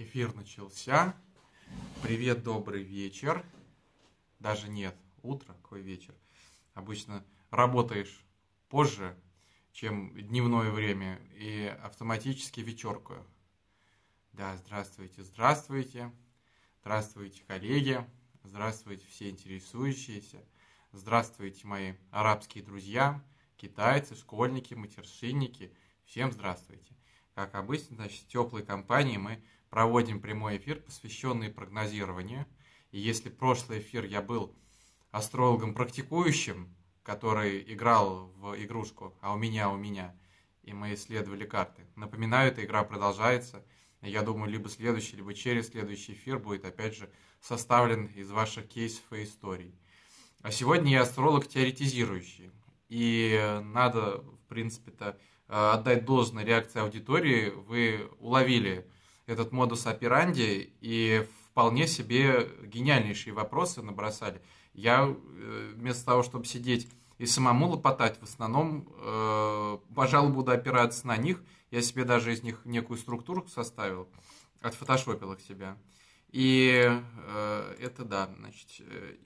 Эфир начался. Привет, добрый вечер. Даже нет, утро, какой вечер. Обычно работаешь позже, чем дневное время, и автоматически вечеркую. Да, здравствуйте, здравствуйте. Здравствуйте, коллеги. Здравствуйте, все интересующиеся. Здравствуйте, мои арабские друзья, китайцы, школьники, матершинники. Всем здравствуйте. Как обычно, значит, в теплой компании мы проводим прямой эфир, посвященный прогнозированию. И если прошлый эфир я был астрологом практикующим, который играл в игрушку, а у меня, у меня, и мы исследовали карты. Напоминаю, эта игра продолжается. Я думаю, либо следующий, либо через следующий эфир будет, опять же, составлен из ваших кейсов и историй. А сегодня я астролог теоретизирующий. И надо, в принципе-то, отдать должное реакции аудитории. Вы уловили этот модус операнди и вполне себе гениальнейшие вопросы набросали. Я э, вместо того, чтобы сидеть и самому лопотать, в основном, э, пожалуй, буду опираться на них. Я себе даже из них некую структуру составил, отфотошопил их себя. И э, это да, значит, э,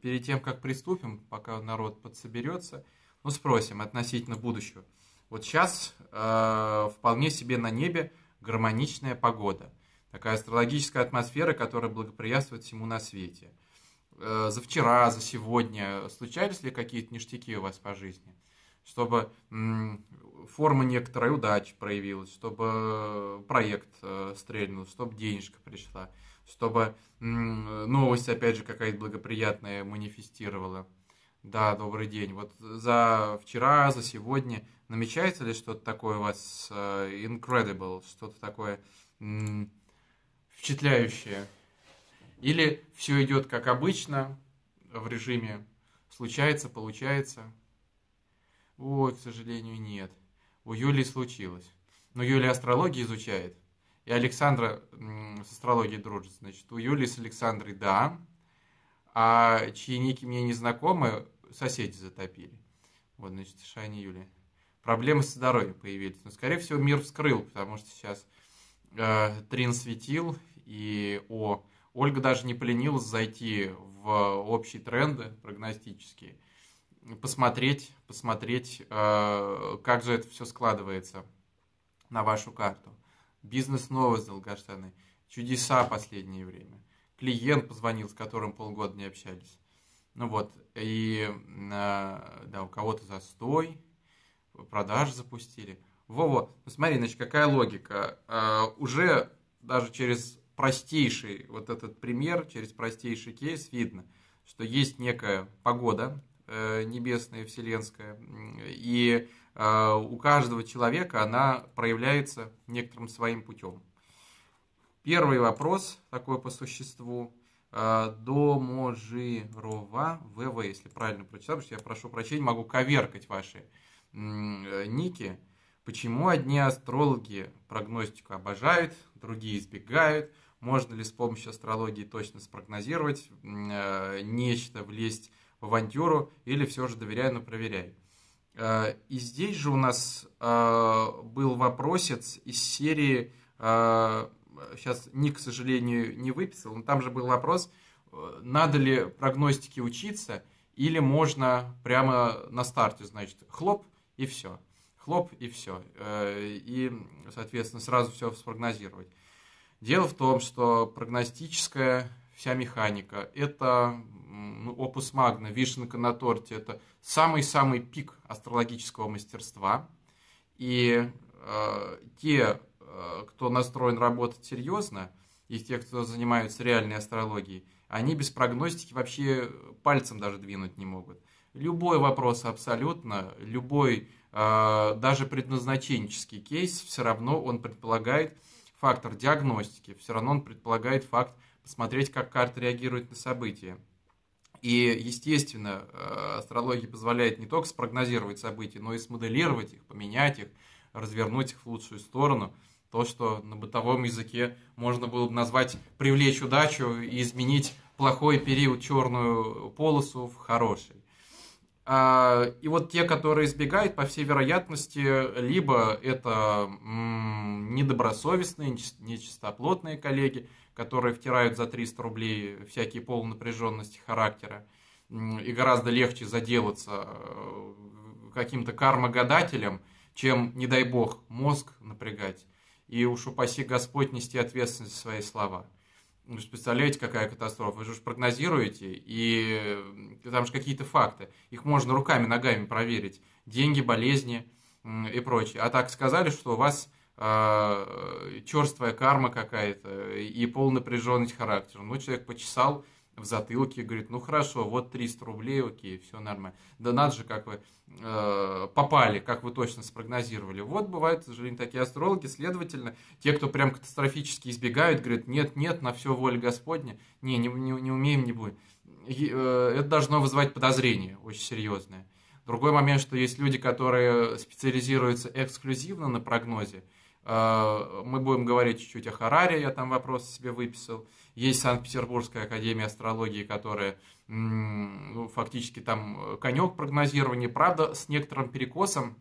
перед тем, как приступим, пока народ подсоберется, ну, спросим относительно будущего. Вот сейчас э, вполне себе на небе гармоничная погода. Такая астрологическая атмосфера, которая благоприятствует всему на свете. Э, за вчера, за сегодня случались ли какие-то ништяки у вас по жизни? Чтобы форма некоторой удачи проявилась, чтобы проект э, стрельнул, чтобы денежка пришла, чтобы новость, опять же, какая-то благоприятная манифестировала. Да, добрый день. Вот за вчера, за сегодня намечается ли что-то такое у вас uh, incredible, что-то такое м- впечатляющее? Или все идет как обычно в режиме случается, получается? Ой, к сожалению, нет. У Юлии случилось. Но Юлия астрологию изучает. И Александра м- с астрологией дружит. Значит, у Юлии с Александрой да, а чьи ники мне не знакомы, соседи затопили. Вот, значит, Шани Юлия. Проблемы со здоровьем появились. Но, скорее всего, мир вскрыл, потому что сейчас э, Трин светил, и о, Ольга даже не поленилась зайти в общие тренды прогностические, посмотреть, посмотреть, э, как же это все складывается на вашу карту. Бизнес новость долгожданный, чудеса последнее время. Клиент позвонил, с которым полгода не общались. Ну вот, и э, да, у кого-то застой, продаж запустили. Во-во, ну смотри, значит, какая логика. Э, уже даже через простейший вот этот пример, через простейший кейс видно, что есть некая погода э, небесная, вселенская, и у каждого человека она проявляется некоторым своим путем. Первый вопрос, такой по существу, э, Доможирова ВВ, если правильно прочитал, потому что я прошу прощения, могу коверкать ваши Э, ники, почему одни астрологи прогностику обожают, другие избегают, можно ли с помощью астрологии точно спрогнозировать э, нечто, влезть в авантюру, или все же доверяю, но проверяю. Э, и здесь же у нас был вопросец из серии, сейчас ник, к сожалению, не выписал, но там же был вопрос, надо ли прогностике учиться, или можно прямо на старте, значит, хлоп, и все. Хлоп, и все. Э, и, соответственно, сразу все спрогнозировать. Дело в том, что прогностическая вся механика – это ну, опус магна, вишенка на торте – это самый-самый пик астрологического мастерства. И э, те, э, кто настроен работать серьезно, и те, кто занимаются реальной астрологией, они без прогностики вообще пальцем даже двинуть не могут. Любой вопрос абсолютно, любой э, даже предназначенческий кейс, все равно он предполагает фактор диагностики, все равно он предполагает факт посмотреть, как карта реагирует на события. И, естественно, э, астрология позволяет не только спрогнозировать события, но и смоделировать их, поменять их, развернуть их в лучшую сторону. То, что на бытовом языке можно было бы назвать привлечь удачу и изменить плохой период черную полосу в хороший. А, и вот те, которые избегают, по всей вероятности, либо это недобросовестные, нечистоплотные коллеги, которые втирают за 300 рублей всякие полунапряженности характера, и гораздо легче заделаться э, каким-то кармогадателем, чем, не дай бог, мозг напрягать. И уж упаси Господь нести ответственность за свои слова. Вы же представляете, какая катастрофа? Вы же прогнозируете, и там же какие-то факты. Их можно руками, ногами проверить. Деньги, болезни и прочее. А так сказали, что у вас э, черствая карма какая-то и полнапряженность характера. Ну, человек почесал, в затылке, говорит, ну хорошо, вот 300 рублей, окей, все нормально. Да надо же, как вы э, попали, как вы точно спрогнозировали. Вот бывают, к сожалению, такие астрологи, следовательно, те, кто прям катастрофически избегают, говорят, нет, нет, на все воля Господня, не, не, не, не умеем, не будем. И, э, это должно вызывать подозрение очень серьезное. Другой момент, что есть люди, которые специализируются эксклюзивно на прогнозе, э, мы будем говорить чуть-чуть о Хараре, я там вопрос себе выписал. Есть Санкт-Петербургская академия астрологии, которая ну, фактически там конек прогнозирования, правда, с некоторым перекосом,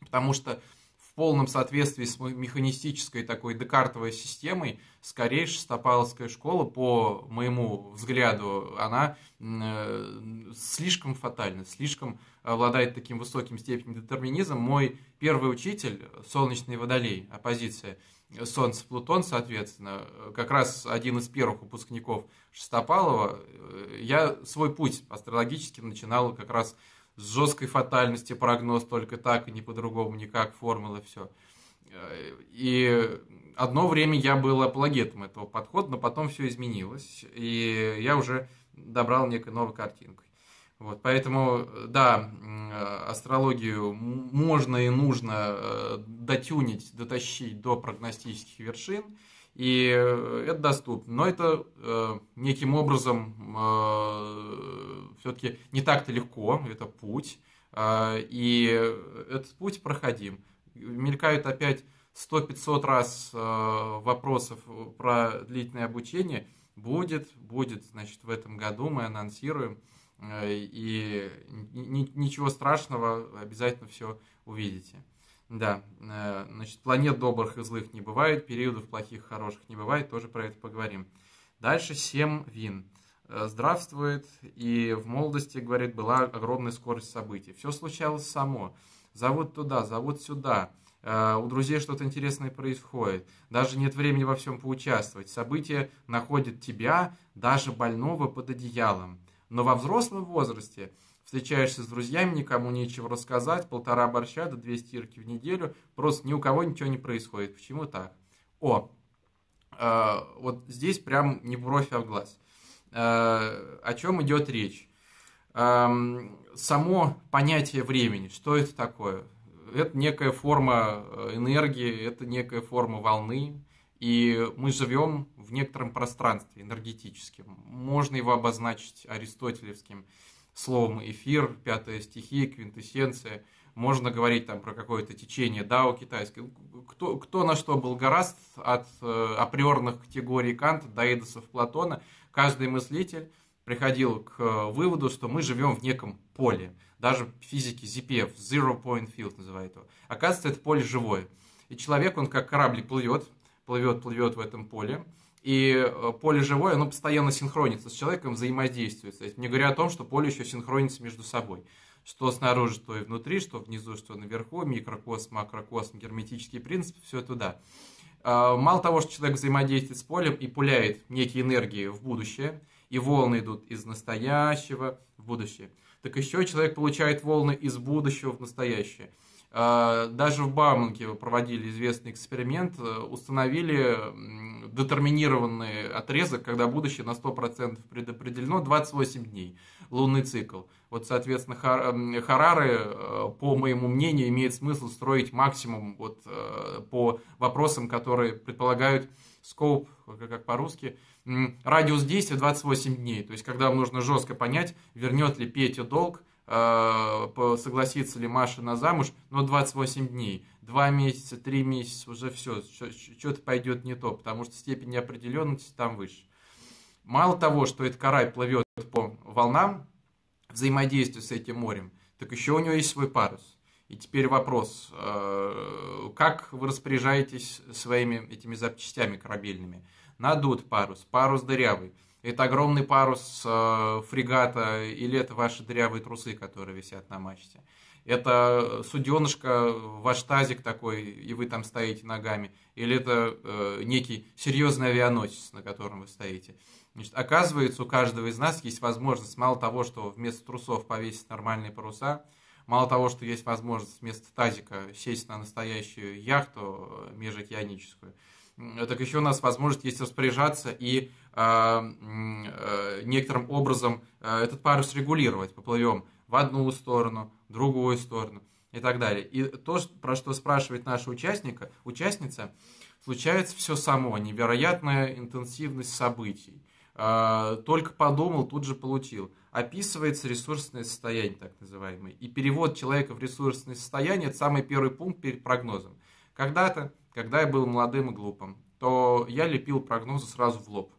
потому что в полном соответствии с механистической такой декартовой системой, скорее Шестопаловская школа, по моему взгляду, она э, слишком фатальна, слишком обладает таким высоким степенем детерминизма. Мой первый учитель, солнечный водолей, оппозиция, Солнце, Плутон, соответственно, как раз один из первых выпускников Шестопалова, я свой путь астрологически начинал как раз с жесткой фатальности, прогноз только так и не по-другому, никак, формулы, все. И одно время я был апологетом этого подхода, но потом все изменилось, и я уже добрал некую новую картинку. Вот, поэтому, да, астрологию можно и нужно э, дотюнить, дотащить до прогностических вершин, и э, это доступно. Но это э, неким образом э, все-таки не так-то легко, это путь, э, и этот путь проходим. Мелькают опять 100-500 раз э, вопросов про длительное обучение. Будет, будет, значит, в этом году мы анонсируем. Э, и ничего страшного, обязательно все увидите. Да, э, значит, планет добрых и злых не бывает, периодов плохих и хороших не бывает, тоже про это поговорим. Дальше семь вин. Э, здравствует, и в молодости, говорит, была огромная скорость событий. Все случалось само. Зовут туда, зовут сюда. У друзей что-то интересное происходит. Даже нет времени во всем поучаствовать. События находят тебя, даже больного под одеялом. Но во взрослом возрасте встречаешься с друзьями, никому нечего рассказать, полтора борща до две стирки в неделю, просто ни у кого ничего не происходит. Почему так? О, э, вот здесь прям не бровь, а в глаз. Э, о чем идет речь? Э, само понятие времени, что это такое? Это некая форма э, энергии, это некая форма волны, и мы живем в некотором пространстве энергетическом. Можно его обозначить аристотелевским словом эфир, пятая стихия, квинтэссенция. Можно говорить там про какое-то течение дао китайское. Кто, кто на что был гораст от э, априорных категорий Канта до Эдосов Платона, каждый мыслитель приходил к э, выводу, что мы живем в неком поле. Даже физики ZPF, Zero Point Field называют его. Оказывается, это поле живое. И человек, он как кораблик плывет, плывет, плывет в этом поле. И э, поле живое, оно постоянно синхронится с человеком, взаимодействует. То есть не говоря о том, что поле еще синхронится между собой. Что снаружи, что и внутри, что внизу, что наверху, микрокосм, макрокосм, герметический принцип, все туда. А, мало того, что человек взаимодействует с полем и пуляет некие энергии в будущее, и волны идут из настоящего в будущее, так еще человек получает волны из будущего в настоящее – даже в Бауманке проводили известный эксперимент, э, установили детерминированный отрезок, когда будущее на 100% предопределено, 28 дней, лунный цикл. Вот, соответственно, Харары, э, по моему мнению, имеет смысл строить максимум вот, э, по вопросам, которые предполагают скоп, как по-русски, радиус действия 28 дней. То есть, когда нужно жестко понять, вернет ли Петя долг, согласится ли Маша на замуж, но 28 дней, 2 месяца, 3 месяца, уже все, что-то пойдет не то, потому что степень неопределенности там выше. Мало того, что этот карай плывет по волнам, взаимодействия с этим морем, так еще у него есть свой парус. И теперь вопрос, э, как вы распоряжаетесь своими этими запчастями корабельными? Надут парус, парус дырявый. Это огромный парус э, фрегата или это ваши дырявые трусы, которые висят на мачте? Это суденышко, ваш тазик такой, и вы там стоите ногами? Или это э, некий серьезный авианосец, на котором вы стоите? Значит, оказывается, у каждого из нас есть возможность, мало того, что вместо трусов повесить нормальные паруса, Мало того, что есть возможность вместо тазика сесть на настоящую яхту э, межокеаническую, так еще у нас возможность есть распоряжаться и некоторым образом э, этот парус регулировать. Поплывем в одну сторону, в другую сторону и так далее. И то, про что спрашивает наша участника, участница, случается все само, невероятная интенсивность событий. Э, только подумал, тут же получил описывается ресурсное состояние, так называемое. И перевод человека в ресурсное состояние – это самый первый пункт перед прогнозом. Когда-то, когда я был молодым и глупым, то я лепил прогнозы сразу в лоб.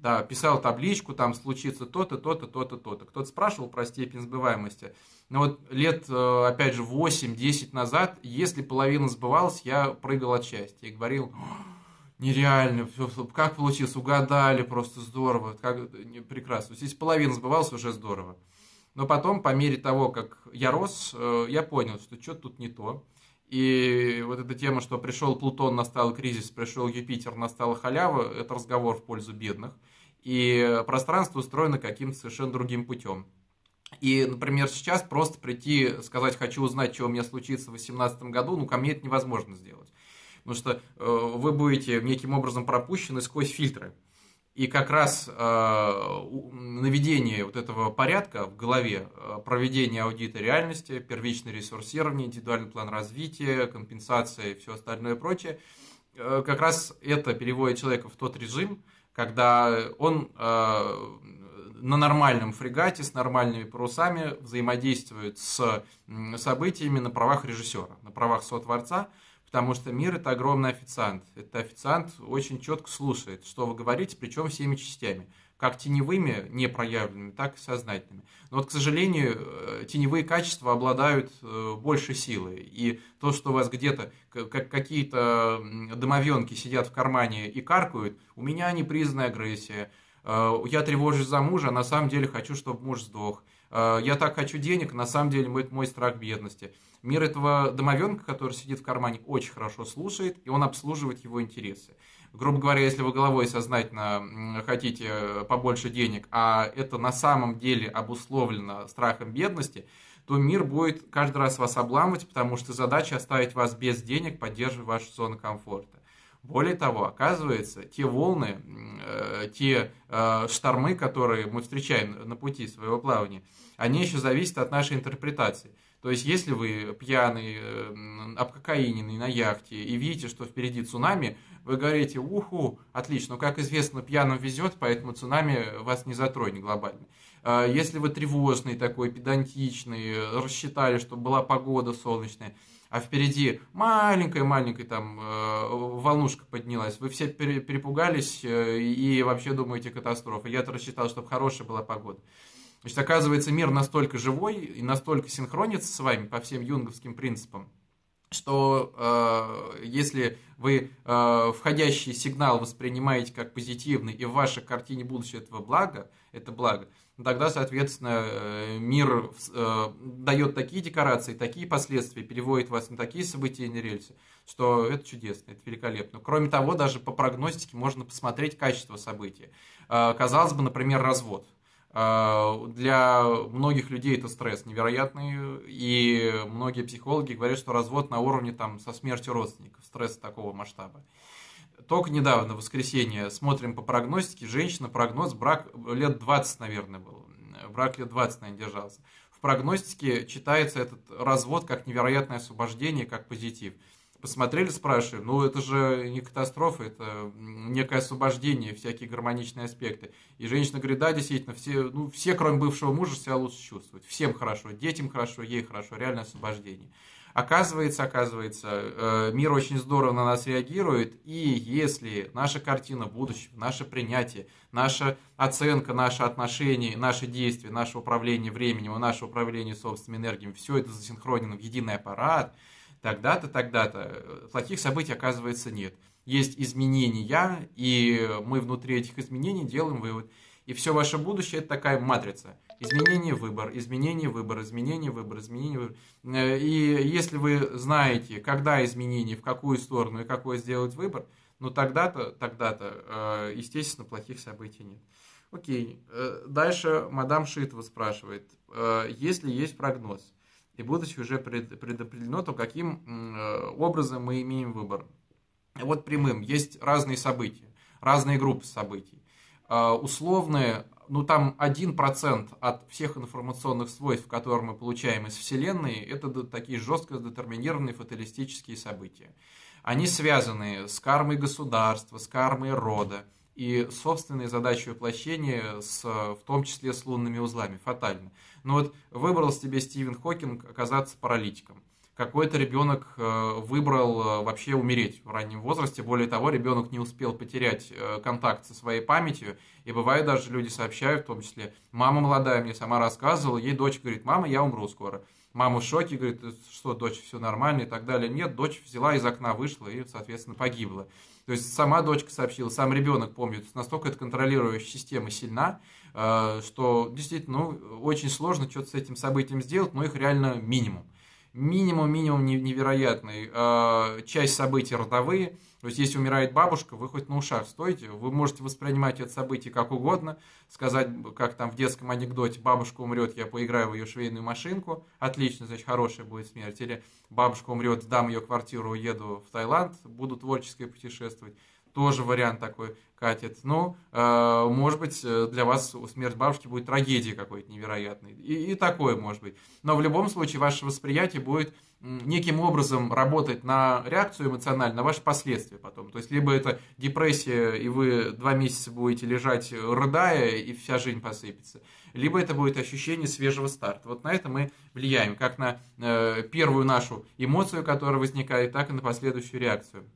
Да, писал табличку, там случится то-то, то-то, то-то, то-то. Кто-то спрашивал про степень сбываемости. Но вот лет, э, опять же, 8-10 назад, если половина сбывалась, я прыгал от счастья и говорил, нереально, как получилось, угадали, просто здорово, как, прекрасно. Здесь половина сбывалась, уже здорово. Но потом, по мере того, как я рос, э, я понял, что что-то тут не то. И вот эта тема, что пришел Плутон, настал кризис, пришел Юпитер, настала халява, это разговор в пользу бедных. И пространство устроено каким-то совершенно другим путем. И, например, сейчас просто прийти, сказать, хочу узнать, что у меня случится в 2018 году, ну, ко мне это невозможно сделать потому что э, вы будете неким образом пропущены сквозь фильтры. И как раз э, наведение вот этого порядка в голове, э, проведение аудита реальности, первичное ресурсирование, индивидуальный план развития, компенсация и все остальное прочее, как раз это переводит человека в тот режим, когда он на нормальном фрегате с нормальными парусами взаимодействует с событиями на правах режиссера, на правах сотворца, Потому что мир это огромный официант. Этот официант очень четко слушает, что вы говорите, причем всеми частями. Как теневыми, непроявленными, так и сознательными. Но вот, к сожалению, э, теневые качества обладают э, большей силой. И то, что у вас где-то как какие-то домовенки сидят в кармане и каркают, у меня непризнанная агрессия. Э, я тревожусь за мужа, а на самом деле хочу, чтобы муж сдох. Я так хочу денег, на самом деле это мой страх бедности. Мир этого домовенка, который сидит в кармане, очень хорошо слушает, и он обслуживает его интересы. Грубо говоря, если вы головой сознательно хотите побольше денег, а это на самом деле обусловлено страхом бедности, то мир будет каждый раз вас обламывать, потому что задача оставить вас без денег, поддерживая вашу зону комфорта. Более того, оказывается, те волны, э, те э, штормы, которые мы встречаем на пути своего плавания, они еще зависят от нашей интерпретации. То есть, если вы пьяный, э, обкокаиненный на яхте и видите, что впереди цунами, вы говорите, уху, отлично, но, как известно, пьяным везет, поэтому цунами вас не затронет глобально. А если вы тревожный такой, педантичный, рассчитали, что была погода солнечная, а впереди маленькая-маленькая там э, волнушка поднялась, вы все перепугались э, и вообще думаете катастрофа. Я-то рассчитал, чтобы хорошая была погода. Значит, оказывается, мир настолько живой и настолько синхронится с вами по всем юнговским принципам, что э, если вы э, входящий сигнал воспринимаете как позитивный, и в вашей картине будущего этого блага, это благо, тогда, соответственно, э, мир э, дает такие декорации, такие последствия, переводит вас на такие событийные рельсы, что это чудесно, это великолепно. Кроме того, даже по прогностике можно посмотреть качество события. Э, казалось бы, например, развод – для многих людей это стресс невероятный, и многие психологи говорят, что развод на уровне там, со смертью родственников, стресс такого масштаба. Только недавно, в воскресенье, смотрим по прогностике, женщина, прогноз, брак лет 20, наверное, был, брак лет 20, наверное, держался. В прогностике читается этот развод как невероятное освобождение, как позитив посмотрели, спрашиваем, ну это же не катастрофа, это некое освобождение, всякие гармоничные аспекты. И женщина говорит, да, действительно, все, ну, все, кроме бывшего мужа, себя лучше чувствуют. Всем хорошо, детям хорошо, ей хорошо, реальное освобождение. Оказывается, оказывается, э, мир очень здорово на нас реагирует, и если наша картина будущего, наше принятие, наша оценка, наши отношения, наши действия, наше управление временем и наше управление собственными энергиями, все это засинхронено в единый аппарат, тогда-то, тогда-то э, плохих событий, оказывается, нет. Есть изменения, и мы внутри этих изменений делаем вывод. И все ваше будущее – это такая матрица. Изменение, выбор, изменение, выбор, изменение, выбор, изменение, выбор. Э, и если вы знаете, когда изменение, в какую сторону и какой сделать выбор, ну тогда-то, тогда-то, э, естественно, плохих событий нет. Окей. Дальше мадам Шитова спрашивает, если есть прогноз, и будучи уже предопределено, то каким образом мы имеем выбор. Вот прямым. Есть разные события, разные группы событий. А, условные, ну там 1% от всех информационных свойств, которые мы получаем из Вселенной, это такие жестко детерминированные фаталистические события. Они связаны с кармой государства, с кармой рода и собственной задачей воплощения, с, в том числе с лунными узлами, фатально. Но вот выбрал себе Стивен Хокинг оказаться паралитиком какой-то ребенок э, выбрал э, вообще умереть в раннем возрасте. Более того, ребенок не успел потерять э, контакт со своей памятью. И бывает даже люди сообщают, в том числе, мама молодая мне сама рассказывала, ей дочь говорит, мама, я умру скоро. Мама в шоке, говорит, что, дочь, все нормально и так далее. Нет, дочь взяла из окна, вышла и, соответственно, погибла. То есть сама дочка сообщила, сам ребенок помнит, настолько эта контролирующая система сильна, что действительно ну, очень сложно что-то с этим событием сделать, но их реально минимум минимум-минимум невероятный. А, часть событий родовые. То есть, если умирает бабушка, вы хоть на ушах стоите, вы можете воспринимать это событие как угодно, сказать, как там в детском анекдоте, бабушка умрет, я поиграю в ее швейную машинку, отлично, значит, хорошая будет смерть. Или бабушка умрет, сдам ее квартиру, уеду в Таиланд, буду творческое путешествовать тоже вариант такой катит. Ну, э, может быть, для вас смерть бабушки будет трагедией какой-то невероятной. И, и такое может быть. Но в любом случае ваше восприятие будет неким образом работать на реакцию эмоциональную, на ваши последствия потом. То есть, либо это депрессия, и вы два месяца будете лежать, рыдая, и вся жизнь посыпется. Либо это будет ощущение свежего старта. Вот на это мы влияем, как на э, первую нашу эмоцию, которая возникает, так и на последующую реакцию.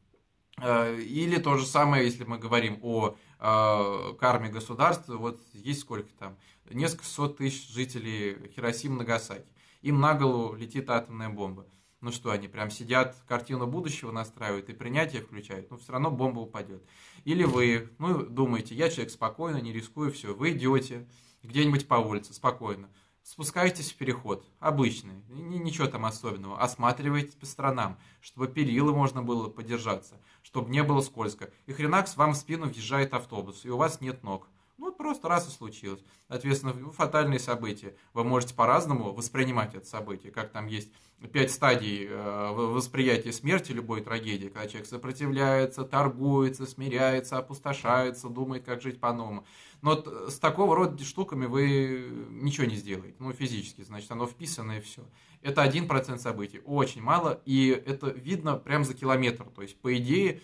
Э, или то же самое, если мы говорим о э, карме государства, вот есть сколько там, несколько сот тысяч жителей Хиросимы, Нагасаки. Им на голову летит атомная бомба. Ну что, они прям сидят, картину будущего настраивают и принятие включают, ну все равно бомба упадет. Или вы, ну думаете, я человек спокойно, не рискую, все, вы идете где-нибудь по улице спокойно, Спускаетесь в переход, обычный, ничего там особенного. Осматривайтесь по сторонам, чтобы перила можно было подержаться, чтобы не было скользко. И хренакс вам в спину въезжает автобус, и у вас нет ног. Ну, вот просто раз и случилось. Соответственно, фатальные события. Вы можете по-разному воспринимать это событие. Как там есть пять стадий э, восприятия смерти любой трагедии, когда человек сопротивляется, торгуется, смиряется, опустошается, думает, как жить по-новому. Но вот с такого рода штуками вы ничего не сделаете, ну, физически, значит, оно вписано и все. Это один процент событий, очень мало, и это видно прямо за километр. То есть, по идее,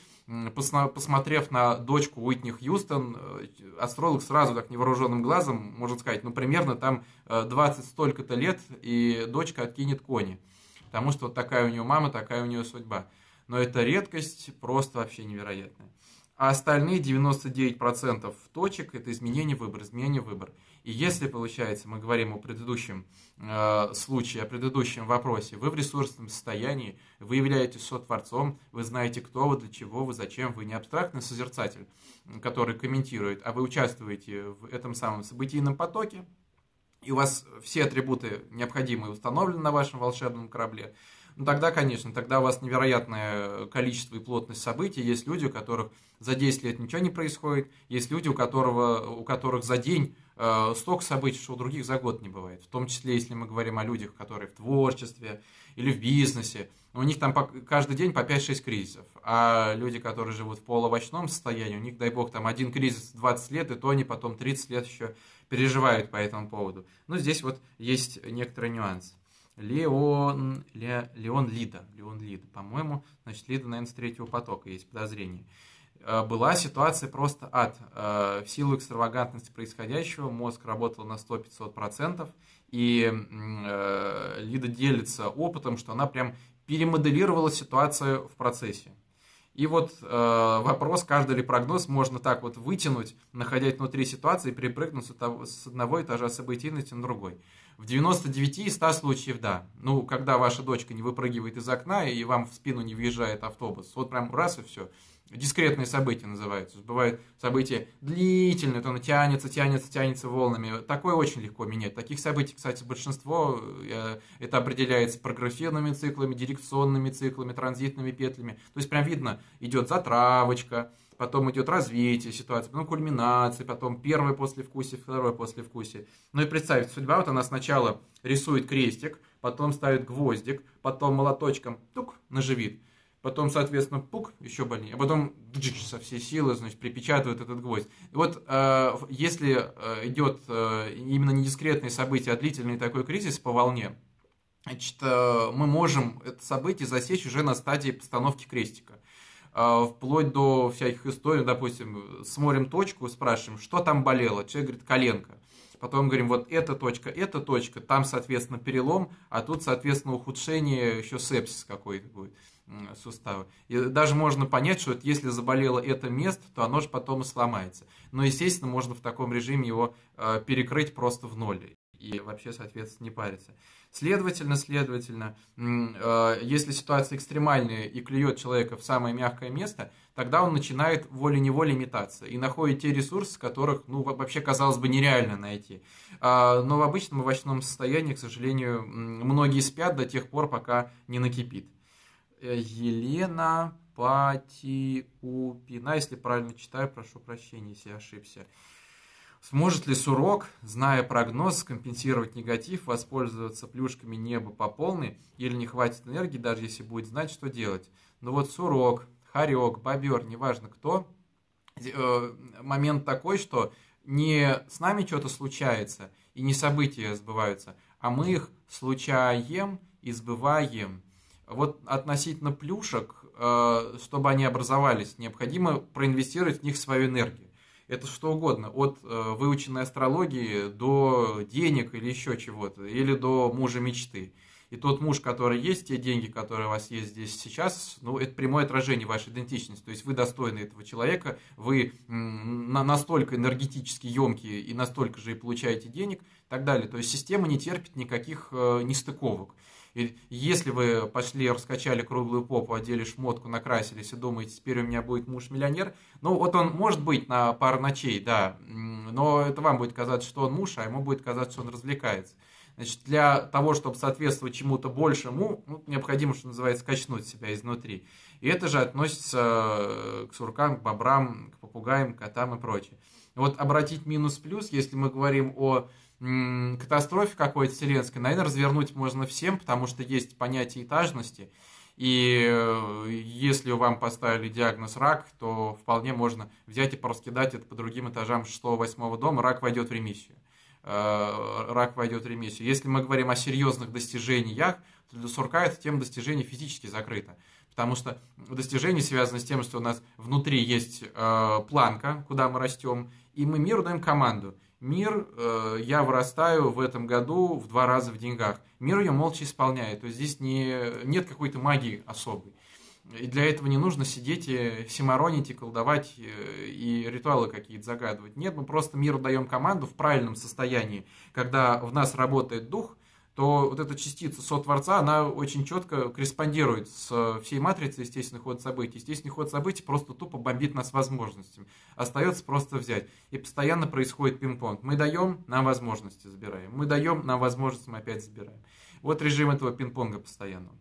посмотрев на дочку Уитни Хьюстон, э, астролог сразу так невооруженным глазом может сказать, ну, примерно там 20 э, столько-то лет, и дочка откинет кони. Потому что вот такая у нее мама, такая у нее судьба. Но это редкость просто вообще невероятная. А остальные 99% точек – это изменение выбора, изменение выбор. И если, получается, мы говорим о предыдущем э, случае, о предыдущем вопросе, вы в ресурсном состоянии, вы являетесь сотворцом, вы знаете, кто вы, для чего вы, зачем, вы не абстрактный созерцатель, который комментирует, а вы участвуете в этом самом событийном потоке, и у вас все атрибуты необходимые установлены на вашем волшебном корабле, ну тогда, конечно, тогда у вас невероятное количество и плотность событий. Есть люди, у которых за 10 лет ничего не происходит, есть люди, у, которого, у которых за день э, столько событий, что у других за год не бывает. В том числе, если мы говорим о людях, которые в творчестве или в бизнесе, у них там по, каждый день по 5-6 кризисов. А люди, которые живут в полуовощном состоянии, у них, дай бог, там один кризис 20 лет, и то они потом 30 лет еще переживают по этому поводу. Но здесь вот есть некоторый нюанс. Леон, Ле, Леон Лида, Леон Лида, по-моему, значит, Лида, наверное, с третьего потока, есть подозрение. Э, была ситуация просто ад. Э, в силу экстравагантности происходящего мозг работал на 100-500%, и э, Лида делится опытом, что она прям перемоделировала ситуацию в процессе. И вот э, вопрос, каждый ли прогноз можно так вот вытянуть, находясь внутри ситуации, перепрыгнуть с, того, с одного этажа событийности на другой. В 99 из 100 случаев да. Ну, когда ваша дочка не выпрыгивает из окна и вам в спину не въезжает автобус. Вот прям раз и все дискретные события называются. Бывают события длительные, то оно тянется, тянется, тянется волнами. Такое очень легко менять. Таких событий, кстати, большинство, э, это определяется прогрессивными циклами, дирекционными циклами, транзитными петлями. То есть прям видно, идет затравочка, потом идет развитие ситуации, потом кульминация, потом первое послевкусие, второе послевкусие. Ну и представьте, судьба вот она сначала рисует крестик, потом ставит гвоздик, потом молоточком тук, наживит потом, соответственно, пук, еще больнее, а потом джич, со всей силы, значит, припечатывает этот гвоздь. И вот э, если э, идет э, именно не дискретные события, а длительный такой кризис по волне, значит, э, мы можем это событие засечь уже на стадии постановки крестика. Э, вплоть до всяких историй, допустим, смотрим точку, спрашиваем, что там болело, человек говорит, коленка. Потом говорим, вот эта точка, эта точка, там, соответственно, перелом, а тут, соответственно, ухудшение, еще сепсис какой-то будет суставы. И даже можно понять, что если заболело это место, то оно же потом и сломается. Но, естественно, можно в таком режиме его э, перекрыть просто в ноль и вообще, соответственно, не париться. Следовательно, следовательно, э, если ситуация экстремальная и клюет человека в самое мягкое место, тогда он начинает волей-неволей метаться и находит те ресурсы, которых, ну, вообще, казалось бы, нереально найти. А, но в обычном овощном состоянии, к сожалению, многие спят до тех пор, пока не накипит. Э, Елена Патиупина, если правильно читаю, прошу прощения, если ошибся. Сможет ли Сурок, зная прогноз, компенсировать негатив, воспользоваться плюшками неба по полной, или не хватит энергии, даже если будет знать, что делать? Ну вот Сурок, Харек, Бобер, неважно кто, э, момент такой, что не с нами что-то случается, и не события сбываются, а мы их случаем и сбываем. Вот относительно плюшек, э, чтобы они образовались, необходимо проинвестировать в них свою энергию. Это что угодно, от э, выученной астрологии до денег или еще чего-то, или до мужа мечты. И тот муж, который есть, те деньги, которые у вас есть здесь сейчас, ну, это прямое отражение вашей идентичности. То есть вы достойны этого человека, вы настолько энергетически емкие и настолько же и получаете денег и так далее. То есть система не терпит никаких э, нестыковок. И если вы пошли, раскачали круглую попу, одели шмотку, накрасились и думаете, теперь у меня будет муж-миллионер, ну вот он может быть на пару ночей, да, но это вам будет казаться, что он муж, а ему будет казаться, что он развлекается. Значит, для того, чтобы соответствовать чему-то большему, ну, необходимо, что называется, качнуть себя изнутри. И это же относится э, к суркам, к бобрам, к попугаям, котам и прочее. Вот обратить минус-плюс, если мы говорим о катастрофе какой-то вселенской, наверное, развернуть можно всем, потому что есть понятие этажности. И э, если вам поставили диагноз рак, то вполне можно взять и пораскидать это по другим этажам 6-8 дома, рак войдет в ремиссию. Э, рак войдет в ремиссию. Если мы говорим о серьезных достижениях, то для сурка эта тема достижений физически закрыта. Потому что достижения связаны с тем, что у нас внутри есть э, планка, куда мы растем, и мы миру даем команду – Мир, э, я вырастаю в этом году в два раза в деньгах. Мир ее молча исполняет. То есть здесь не, нет какой-то магии особой. И для этого не нужно сидеть и симаронить, и колдовать, э, и ритуалы какие-то загадывать. Нет, мы просто миру даем команду в правильном состоянии, когда в нас работает дух – то вот эта частица сотворца, она очень четко корреспондирует с всей матрицей естественный ход событий. Естественный ход событий просто тупо бомбит нас возможностями. Остается просто взять. И постоянно происходит пинг-понг. Мы даем, нам возможности забираем. Мы даем, нам возможности, мы опять забираем. Вот режим этого пинг-понга постоянного.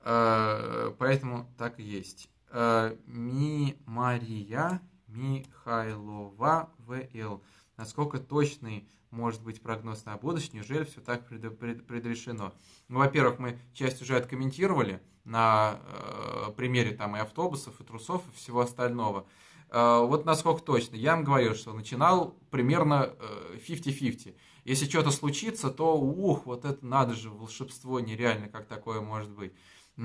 Э, поэтому так и есть. Э, Ми Мария Михайлова ВЛ. Насколько точный может быть прогноз на будущее, неужели все так предрешено? Ну, во-первых, мы часть уже откомментировали на э, примере там и автобусов, и трусов, и всего остального. Э, вот насколько точно. Я вам говорил, что начинал примерно э, 50-50. Если что-то случится, то ух, вот это надо же, волшебство нереально, как такое может быть. Э,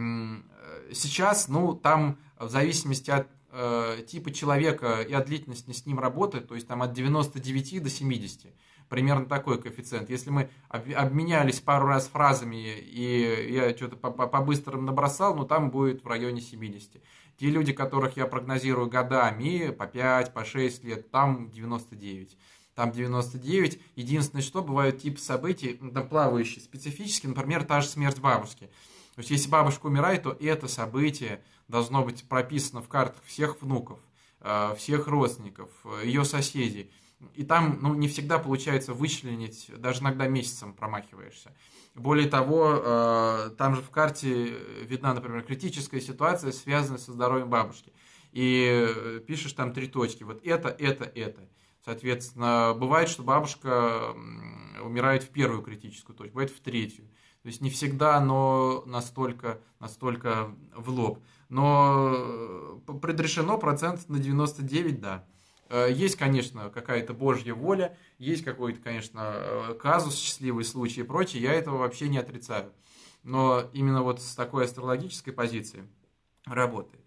сейчас, ну, там в зависимости от э, типа человека и от длительности с ним работы, то есть там от 99 до 70. примерно такой коэффициент. Если мы обменялись пару раз фразами, и я что-то по-быстрому набросал, ну там будет в районе 70. Те люди, которых я прогнозирую годами, по 5, по 6 лет, там 99 там 99. Единственное, что бывают типы событий, там плавающие, специфические, например, та же смерть бабушки. То есть, если бабушка умирает, то это событие должно быть прописано в картах всех внуков, э, всех родственников, ее соседей. И там ну, не всегда получается вычленить, даже иногда месяцем промахиваешься. Более того, э, там же в карте видна, например, критическая ситуация, связанная со здоровьем бабушки. И пишешь там три точки. Вот это, это, это. Соответственно, бывает, что бабушка умирает в первую критическую точку, бывает в третью. То есть не всегда, но настолько, настолько в лоб. Но э, предрешено процент на 99, да. Э, есть, конечно, какая-то божья воля, есть какой-то, конечно, э, казус, счастливый случай и прочее, я этого вообще не отрицаю. Но именно вот с такой астрологической позиции работает.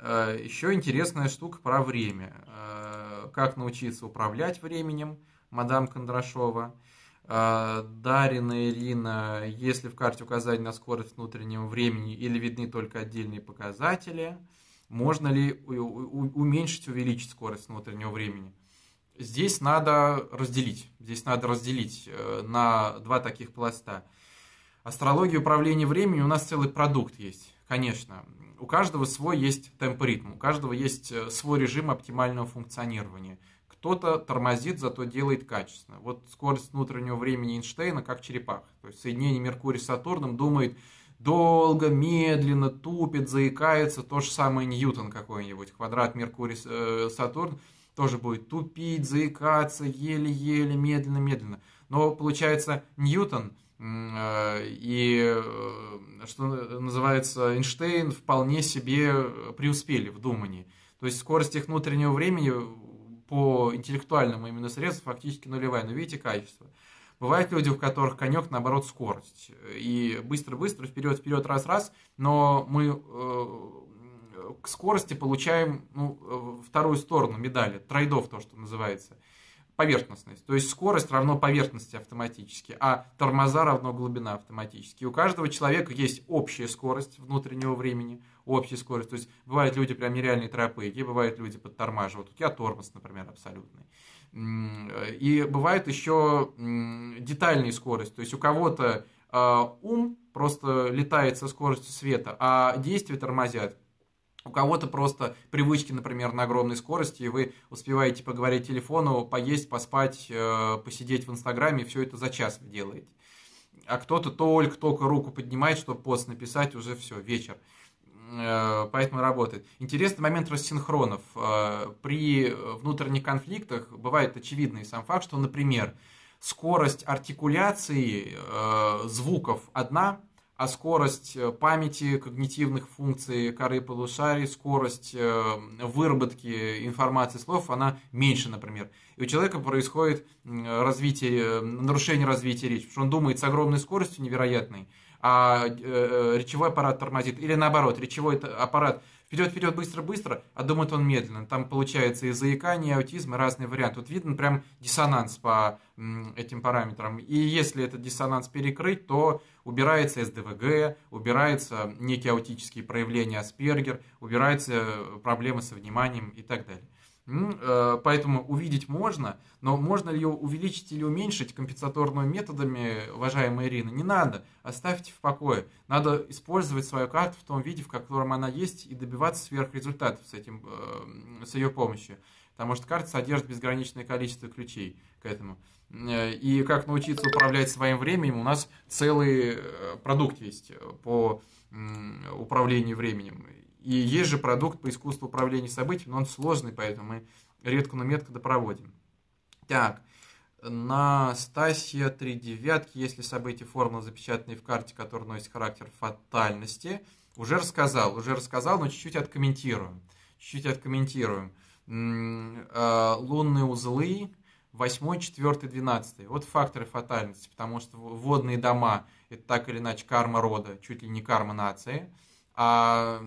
Еще интересная штука про время. Как научиться управлять временем, мадам Кондрашова. А, Дарина Ирина, если в карте указание на скорость внутреннего времени или видны только отдельные показатели, можно ли уменьшить, увеличить скорость внутреннего времени? Здесь надо разделить. Здесь надо разделить э, на два таких пласта. Астрология управления временем у нас целый продукт есть, конечно. У каждого свой есть темп-ритм, у каждого есть э, свой режим оптимального функционирования – кто-то тормозит, зато делает качественно. Вот скорость внутреннего времени Эйнштейна как черепах. То есть соединение Меркурия с Сатурном думает долго, медленно, тупит, заикается. То же самое Ньютон какой-нибудь. Квадрат Меркурий-Сатурн э, тоже будет тупить, заикаться, еле-еле, медленно-медленно. Но получается Ньютон э, и, э, что называется, Эйнштейн вполне себе преуспели в думании. То есть скорость их внутреннего времени по интеллектуальному именно средству фактически нулевая, но видите качество. Бывают люди, у которых конек, наоборот, скорость. И быстро-быстро, вперед-вперед, раз-раз, но мы э, к скорости получаем ну, э, вторую сторону медали, трейдов то, что называется поверхностность. То есть скорость равно поверхности автоматически, а тормоза равно глубина автоматически. И у каждого человека есть общая скорость внутреннего времени, общая скорость. То есть бывают люди прям нереальные тропыги, бывают люди подтормаживают. У тебя тормоз, например, абсолютный. И бывает еще детальная скорость. То есть у кого-то а, ум просто летает со скоростью света, а действия тормозят. У кого-то просто привычки, например, на огромной скорости, и вы успеваете поговорить телефону, поесть, поспать, э, посидеть в Инстаграме, и все это за час вы делаете. А кто-то только-только руку поднимает, чтобы пост написать, уже все, вечер. Э, поэтому работает. Интересный момент рассинхронов. Э, при внутренних конфликтах бывает очевидный сам факт, что, например, скорость артикуляции звуков одна – а скорость э, памяти, когнитивных функций коры полушарий, скорость э, выработки информации слов, она меньше, например. И у человека происходит развитие, нарушение развития речи, потому что он думает с огромной скоростью невероятной, а э, речевой аппарат тормозит. Или наоборот, речевой аппарат вперед-вперед, быстро-быстро, а думает он медленно. Там получается и заикание, и аутизм, и разные варианты. Тут видно прям диссонанс по этим параметрам. И если этот диссонанс перекрыть, то убирается СДВГ, убирается некие аутические проявления Аспергер, убираются проблемы со вниманием и так далее. Э, поэтому увидеть можно, но можно ли ее увеличить или уменьшить компенсаторными методами, уважаемая Ирина? Не надо, оставьте в покое. Надо использовать свою карту в том виде, в котором она есть, и добиваться сверхрезультатов с, этим, э, с ее помощью. Потому что карта содержит безграничное количество ключей к этому. Э, и как научиться управлять своим временем, у нас целый продукт есть по управлению временем. И есть же продукт по искусству управления событиями, но он сложный, поэтому мы редко, но метко проводим. Так, Настасья три девятки, если события формулы запечатанные в карте, которые носят характер фатальности, уже рассказал, уже рассказал, но чуть-чуть откомментируем. Чуть-чуть откомментируем. А, лунные узлы, 8, 4, 12. Вот факторы фатальности, потому что водные дома – это так или иначе карма рода, чуть ли не карма нации – а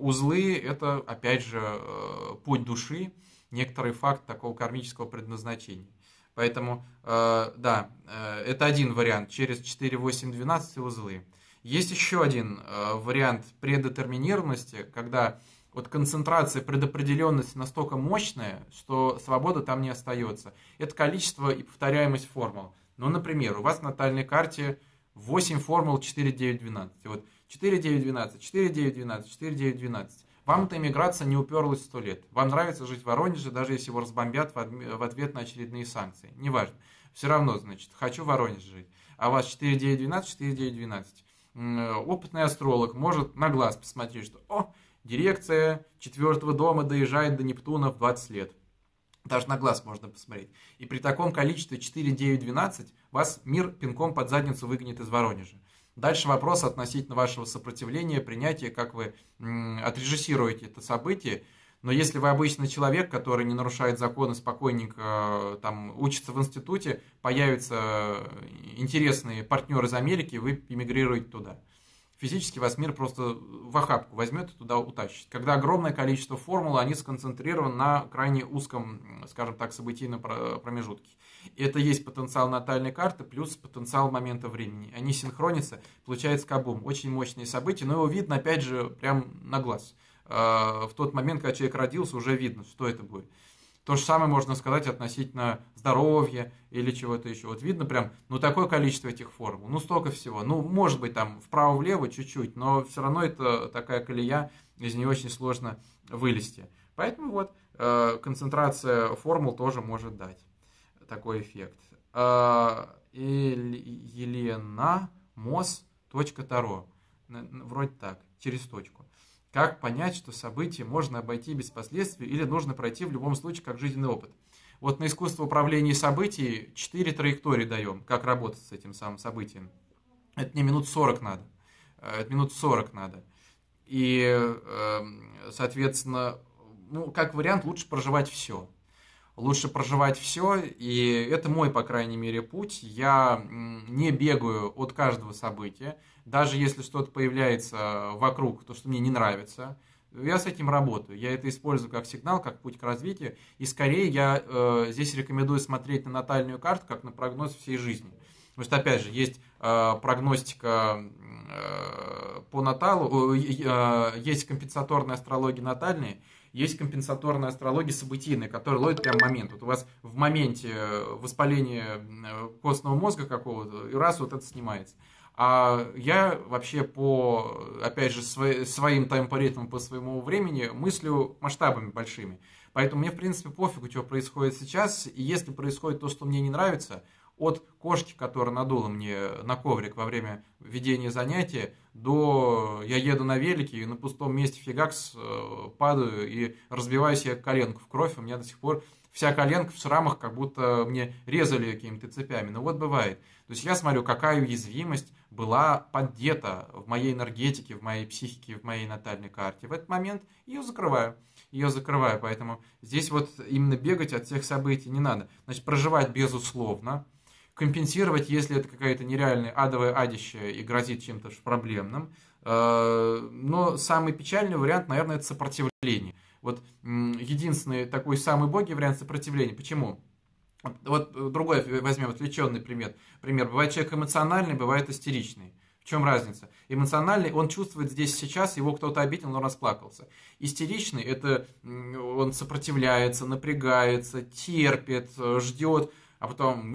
узлы – это, опять же, э, путь души, некоторый факт такого кармического предназначения. Поэтому, э, да, э, это один вариант через 4, 8, 12 узлы. Есть еще один вариант предетерминированности, когда вот концентрация предопределенности настолько мощная, что свобода там не остается. Это количество и повторяемость формул. Ну, например, у вас в натальной карте 8 формул 4, 9, 12. Вот 4, 9, 12, 4, 9, 12, 4, 9, 12. Вам эта иммиграция не уперлась сто лет. Вам нравится жить в Воронеже, даже если его разбомбят в ответ на очередные санкции. Неважно. Все равно, значит, хочу в Воронеже жить. А у вас 4, 9, 12, 4, 9, 12. Опытный астролог может на глаз посмотреть, что о, дирекция четвертого дома доезжает до Нептуна в 20 лет. Даже на глаз можно посмотреть. И при таком количестве 4, 9, 12 вас мир пинком под задницу выгонит из Воронежа. Дальше вопрос относительно вашего сопротивления, принятия, как вы отрежиссируете это событие. Но если вы обычный человек, который не нарушает законы, спокойненько там, учится в институте, появятся интересные партнеры из Америки, вы эмигрируете туда физически вас мир просто в охапку возьмет и туда утащит. Когда огромное количество формул, они сконцентрированы на крайне узком, скажем так, событийном промежутке. Это есть потенциал натальной карты плюс потенциал момента времени. Они синхронятся, получается кабум. Очень мощные события, но его видно, опять же, прям на глаз. А, в тот момент, когда человек родился, уже видно, что это будет. То же самое можно сказать относительно здоровья или чего-то еще. Вот видно прям, ну, такое количество этих формул, ну, столько всего. Ну, может быть, там вправо-влево чуть-чуть, но все равно это такая колея, из нее очень сложно вылезти. Поэтому вот э, концентрация формул тоже может дать такой эффект. Э, Елена Мос. Таро. Вроде так, через точку. Как понять, что событие можно обойти без последствий или нужно пройти в любом случае как жизненный опыт? Вот на искусство управления событий четыре траектории даем, как работать с этим самым событием. Это не минут 40 надо. Э, это минут 40 надо. И, эм, соответственно, ну, как вариант, лучше проживать все. Лучше проживать все, и это мой, по крайней мере, путь. Я не бегаю от каждого события даже если что-то появляется вокруг, то, что мне не нравится, я с этим работаю. Я это использую как сигнал, как путь к развитию. И скорее я э, здесь рекомендую смотреть на натальную карту, как на прогноз всей жизни. Потому что, опять же, есть э, прогностика э, по наталу, э, э, есть компенсаторная астрология натальная, есть компенсаторная астрология событийная, которая ловит прям момент. Вот у вас в моменте воспаления э, костного мозга какого-то, и раз вот это снимается. А я вообще по, опять же, своим таймпоритмам по своему времени мыслю масштабами большими. Поэтому мне, в принципе, пофигу, что происходит сейчас. И если происходит то, что мне не нравится, от кошки, которая надула мне на коврик во время ведения занятия, до я еду на велике и на пустом месте фигакс э, падаю и разбиваю себе коленку в кровь. У меня до сих пор вся коленка в шрамах, как будто мне резали какими-то цепями. Но вот бывает. То есть я смотрю, какая уязвимость была поддета в моей энергетике, в моей психике, в моей натальной карте. В этот момент ее закрываю. Ее закрываю. Поэтому здесь вот именно бегать от всех событий не надо. Значит, проживать безусловно. Компенсировать, если это какая-то нереальная адовая адище и грозит чем-то проблемным. Э, но самый печальный вариант, наверное, это сопротивление. Вот единственный такой самый богий вариант сопротивления. Почему? Вот другой возьмем отвлеченный пример. Пример. Бывает человек эмоциональный, бывает истеричный. В чем разница? Эмоциональный, он чувствует здесь сейчас, его кто-то обидел, он расплакался. Истеричный, это он сопротивляется, напрягается, терпит, ждет, а потом,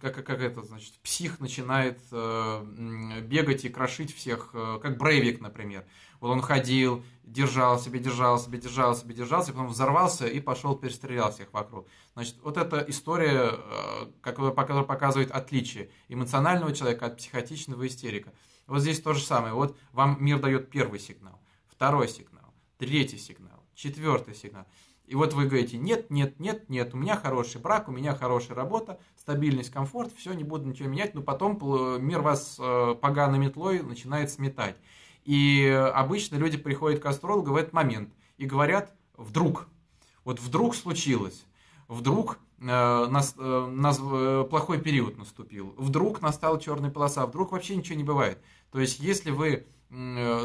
как, как это, значит, псих начинает э, бегать и крошить всех, э, как Брейвик, например. Вот он ходил, держал себе, держал себе, держал себе, держался, потом взорвался и пошел перестрелял всех вокруг. Значит, вот эта история, э, которая показывает отличие эмоционального человека от психотичного истерика. Вот здесь то же самое. Вот вам мир дает первый сигнал, второй сигнал, третий сигнал, четвертый сигнал. И вот вы говорите, нет, нет, нет, нет, у меня хороший брак, у меня хорошая работа, стабильность, комфорт, все, не буду ничего менять, но потом мир вас э, поганой метлой начинает сметать. И обычно люди приходят к астрологу в этот момент и говорят, вдруг, вот вдруг случилось, вдруг э, нас, э, нас, плохой период наступил, вдруг настала черная полоса, вдруг вообще ничего не бывает. То есть, если вы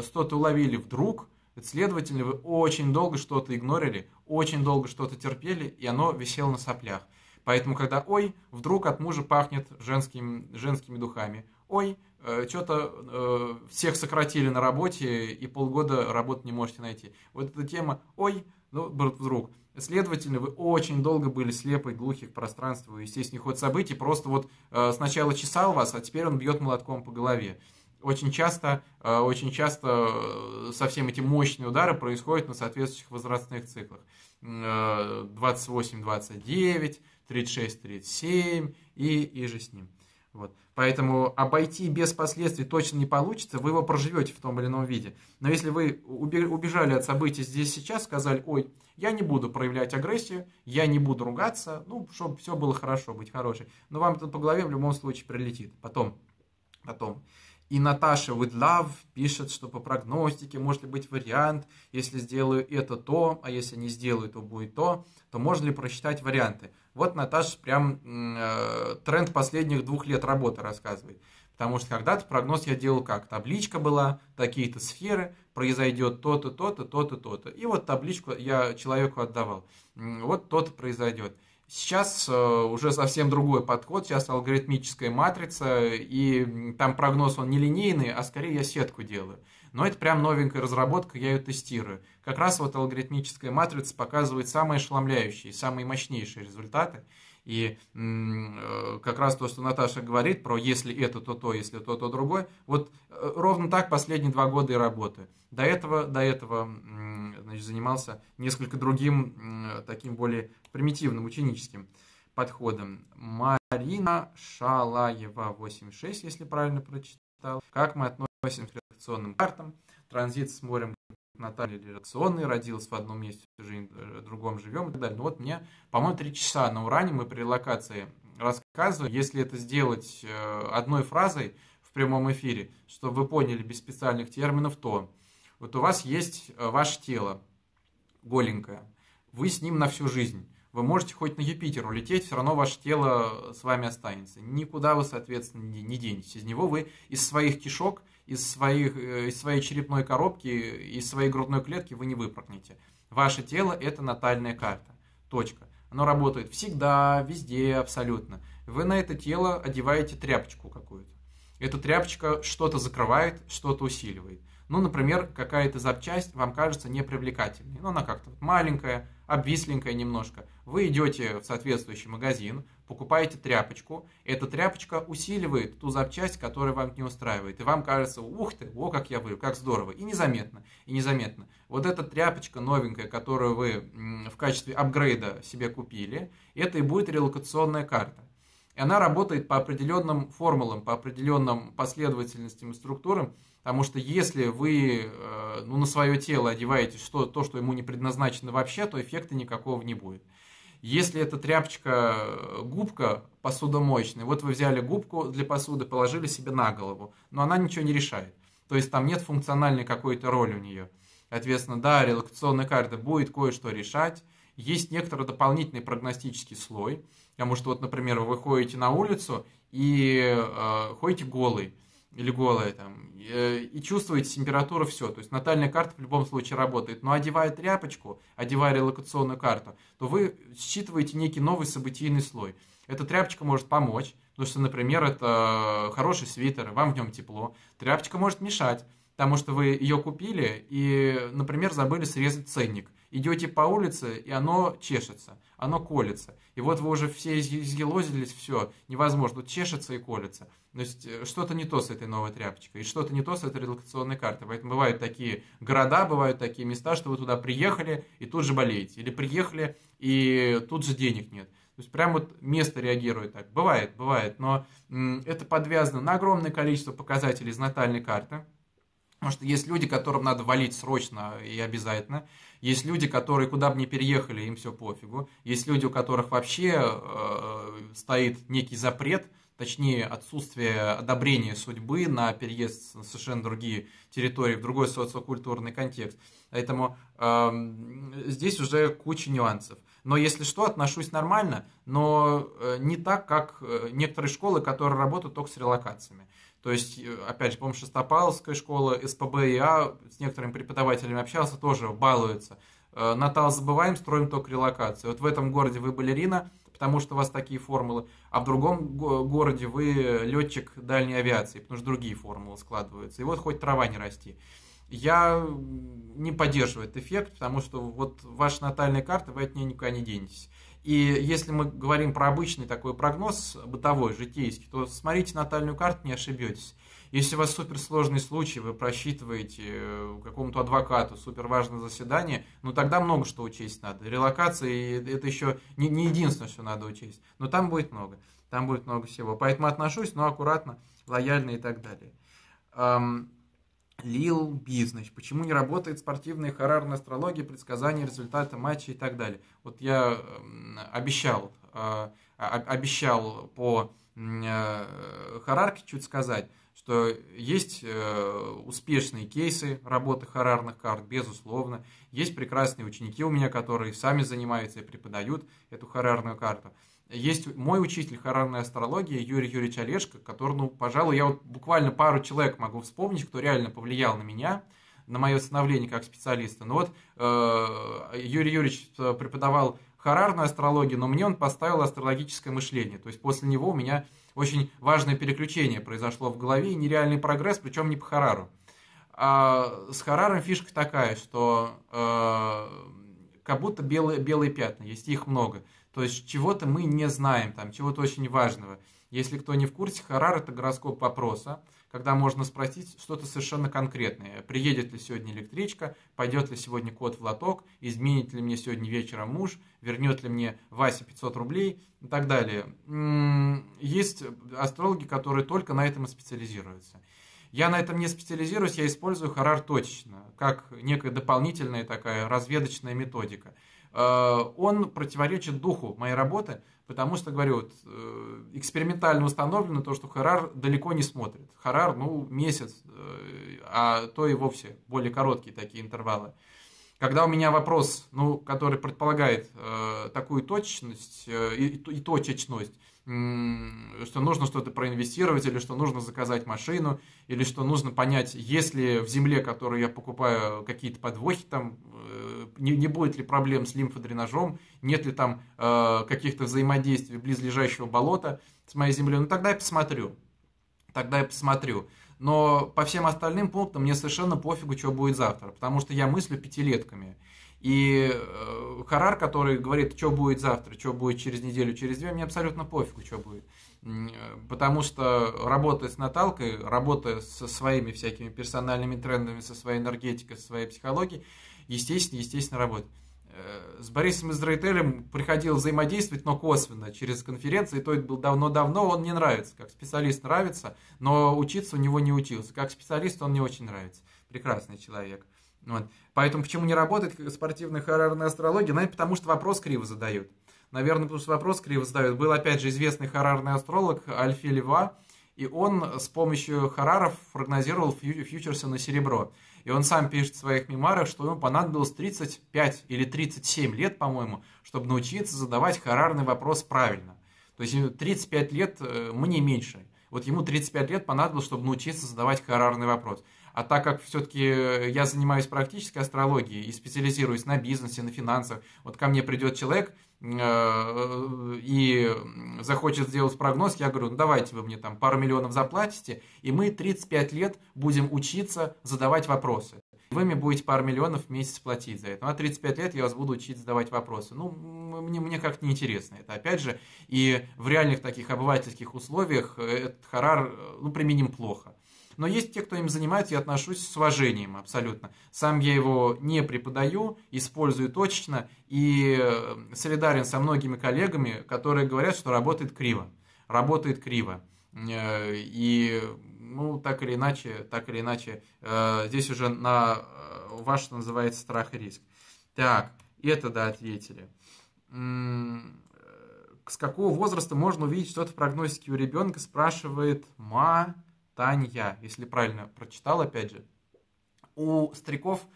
что-то уловили вдруг, Следовательно, вы очень долго что-то игнорили, очень долго что-то терпели, и оно висело на соплях. Поэтому, когда, ой, вдруг от мужа пахнет женским, женскими духами, ой, э, что-то э, всех сократили на работе и полгода работы не можете найти. Вот эта тема, ой, ну, вдруг. Следовательно, вы очень долго были слепы, глухи к пространству, естественный ход событий. Просто вот э, сначала чесал вас, а теперь он бьет молотком по голове. Очень часто, э, очень часто э, совсем эти мощные удары происходят на соответствующих возрастных циклах. 28-29, 36-37 и, и же с ним. Вот. Поэтому обойти без последствий точно не получится, вы его проживете в том или ином виде. Но если вы убежали от событий здесь сейчас, сказали, ой, я не буду проявлять агрессию, я не буду ругаться, ну, чтобы все было хорошо, быть хорошей. Но вам это по голове в любом случае прилетит. Потом, потом. И Наташа with love пишет, что по прогностике может ли быть вариант, если сделаю это то, а если не сделаю, то будет то, то можно ли просчитать варианты. Вот Наташа прям э, тренд последних двух лет работы рассказывает. Потому что когда-то прогноз я делал как? Табличка была, такие-то сферы, произойдет то-то, то-то, то-то, то-то. И вот табличку я человеку отдавал. Вот то-то произойдет. Сейчас э, уже совсем другой подход, сейчас алгоритмическая матрица, и там прогноз он не линейный, а скорее я сетку делаю. Но это прям новенькая разработка, я ее тестирую. Как раз вот алгоритмическая матрица показывает самые ошеломляющие, самые мощнейшие результаты. И э, как раз то, что Наташа говорит про если это, то то, если то, то другое, вот э, ровно так последние два года и работаю. До этого, до этого значит, занимался несколько другим, таким более примитивным, ученическим подходом. Марина Шалаева, 86, если правильно прочитал. Как мы относимся к реакционным картам? Транзит с морем Наталья реакционный, родилась в одном месте, в другом живем и так далее. Но ну вот мне, по-моему, три часа на уране мы при локации рассказываю. Если это сделать э, одной фразой в прямом эфире, чтобы вы поняли без специальных терминов, то вот у вас есть э, ваше тело голенькое, вы с ним на всю жизнь. Вы можете хоть на Юпитер улететь, все равно ваше тело с вами останется. Никуда вы, соответственно, не денетесь. Из него вы из своих кишок – из, своих, э, из своей черепной коробки, из своей грудной клетки вы не выпрыгнете. Ваше тело – это натальная карта. Точка. Оно работает всегда, везде, абсолютно. Вы на это тело одеваете тряпочку какую-то. Эта тряпочка что-то закрывает, что-то усиливает. Ну, например, какая-то запчасть вам кажется непривлекательной. Ну, она как-то маленькая, обвисленькая немножко. Вы идете в соответствующий магазин, покупаете тряпочку, эта тряпочка усиливает ту запчасть, которая вам не устраивает. И вам кажется, ух ты, о, как я вы, как здорово. И незаметно, и незаметно. Вот эта тряпочка новенькая, которую вы в качестве апгрейда себе купили, это и будет релокационная карта. И она работает по определенным формулам, по определенным последовательностям и структурам, потому что если вы э, ну, на свое тело одеваете что, то, что ему не предназначено вообще, то эффекта никакого не будет. Если эта тряпочка, э, губка посудомоечная, вот вы взяли губку для посуды, положили себе на голову, но она ничего не решает. То есть там нет функциональной какой-то роли у нее. Соответственно, да, релаксационная карта будет кое-что решать. Есть некоторый дополнительный прогностический слой, потому что вот, например, вы выходите на улицу и э, ходите голый или голая там, э, и чувствуете температуру, все. То есть натальная карта в любом случае работает. Но одевая тряпочку, одевая релокационную карту, то вы считываете некий новый событийный слой. Эта тряпочка может помочь, потому что, например, это хороший свитер, вам в нем тепло. Тряпочка может мешать, потому что вы ее купили и, например, забыли срезать ценник. Идете по улице, и оно чешется, оно колется. И вот вы уже все изгелозились, все, невозможно, тут чешется и колется. То есть э, что-то не то с этой новой тряпочкой, и что-то не то с этой релокационной картой. Поэтому бывают такие города, бывают такие места, что вы туда приехали и тут же болеете. Или приехали и тут же денег нет. То есть прям вот место реагирует так. Бывает, бывает, но это подвязано на огромное количество показателей из натальной карты. Потому что есть люди, которым надо валить срочно и обязательно. Есть люди, которые куда бы ни переехали, им все пофигу. Есть люди, у которых вообще э, стоит некий запрет, точнее отсутствие одобрения судьбы на переезд на совершенно другие территории, в другой социокультурный контекст. Поэтому э, здесь уже куча нюансов. Но если что, отношусь нормально, но э, не так, как э, некоторые школы, которые работают только с релокациями. То есть, э, опять же, помню, Шестопавловская школа, СПБ и А, с некоторыми преподавателями общался, тоже балуются. Натал забываем, строим только релокацию. Вот в этом городе вы балерина, потому что у вас такие формулы, а в другом городе вы летчик дальней авиации, потому что другие формулы складываются. И вот хоть трава не расти. Я не поддерживаю этот эффект, потому что вот ваша натальная карта, вы от нее никуда не денетесь. И если мы говорим про обычный такой прогноз, бытовой, житейский, то смотрите натальную карту, не ошибетесь. Если у вас суперсложный случай, вы просчитываете э, какому-то адвокату супер важное заседание, ну тогда много что учесть надо. Релокация, это еще не, не единственное, что надо учесть. Но там будет много. Там будет много всего. Поэтому отношусь, но аккуратно, лояльно и так далее. Лил Бизнес. Почему не работает спортивная харарная астрология, предсказания результата матча и так далее? Вот я обещал, а, обещал по э, харарке чуть сказать, что есть э, успешные кейсы работы харарных карт, безусловно. Есть прекрасные ученики у меня, которые сами занимаются и преподают эту харарную карту. Есть мой учитель харарной астрологии Юрий Юрьевич Олешко, который, ну, пожалуй, я вот буквально пару человек могу вспомнить, кто реально повлиял на меня, на мое становление как специалиста. Но вот э, Юрий Юрьевич э, преподавал харарную астрологию, но мне он поставил астрологическое мышление. То есть после него у меня очень важное переключение произошло в голове и нереальный прогресс, причем не по харару. А с хараром фишка такая, что э, как будто белые, белые пятна, есть их много. То есть чего-то мы не знаем, там, чего-то очень важного. Если кто не в курсе, Харар – это гороскоп вопроса, когда можно спросить что-то совершенно конкретное. Приедет ли сегодня электричка, пойдет ли сегодня кот в лоток, изменит ли мне сегодня вечером муж, вернет ли мне Вася 500 рублей и так далее. Есть астрологи, которые только на этом и специализируются. Я на этом не специализируюсь, я использую Харар точечно, как некая дополнительная такая разведочная методика – он противоречит духу моей работы, потому что, говорю, вот, э, экспериментально установлено то, что Харар далеко не смотрит. Харар, ну, месяц, э, а то и вовсе более короткие такие интервалы. Когда у меня вопрос, ну, который предполагает э, такую точность э, и, и точечность, что нужно что-то проинвестировать, или что нужно заказать машину, или что нужно понять, есть ли в земле, которую я покупаю, какие-то подвохи там, э, не, не будет ли проблем с лимфодренажом, нет ли там э, каких-то взаимодействий близлежащего болота с моей землей, ну тогда я посмотрю. Тогда я посмотрю. Но по всем остальным пунктам мне совершенно пофигу, что будет завтра, потому что я мыслю пятилетками. И э, Харар, который говорит, что будет завтра, что будет через неделю, через две, мне абсолютно пофигу, что будет. Потому что работая с Наталкой, работая со своими всякими персональными трендами, со своей энергетикой, со своей психологией, естественно, естественно, работает. Э, с Борисом Израителем приходил взаимодействовать, но косвенно, через конференции, то это был давно-давно, он не нравится. Как специалист нравится, но учиться у него не учился. Как специалист он не очень нравится. Прекрасный человек. Вот. Поэтому почему не работает спортивная харарная астрология? Наверное, потому что вопрос криво задают. Наверное, потому что вопрос криво задают. Был, опять же, известный харарный астролог Альфи Лева, и он с помощью хараров прогнозировал фьючерсы на серебро. И он сам пишет в своих мемуарах, что ему понадобилось 35 или 37 лет, по-моему, чтобы научиться задавать харарный вопрос правильно. То есть 35 лет э, мне меньше. Вот ему 35 лет понадобилось, чтобы научиться задавать харарный вопрос. А так как все-таки я занимаюсь практической астрологией и специализируюсь на бизнесе, на финансах, вот ко мне придет человек э, и захочет сделать прогноз, я говорю, ну давайте вы мне там пару миллионов заплатите, и мы 35 лет будем учиться задавать вопросы. Вы мне будете пару миллионов в месяц платить за это. Ну, а 35 лет я вас буду учить задавать вопросы. Ну, мне, мне как-то неинтересно это. Опять же, и в реальных таких обывательских условиях э, этот харар э, ну, применим плохо. Но есть те, кто им занимается, я отношусь с уважением абсолютно. Сам я его не преподаю, использую точечно и э, солидарен со многими коллегами, которые говорят, что работает криво. Работает криво. Э, и, ну, так или иначе, так или иначе, э, здесь уже на ваш, что называется, страх и риск. Так, это да, ответили. С какого возраста можно увидеть что-то в прогнозике у ребенка, спрашивает Ма Таня, если правильно прочитал, опять же. У стариков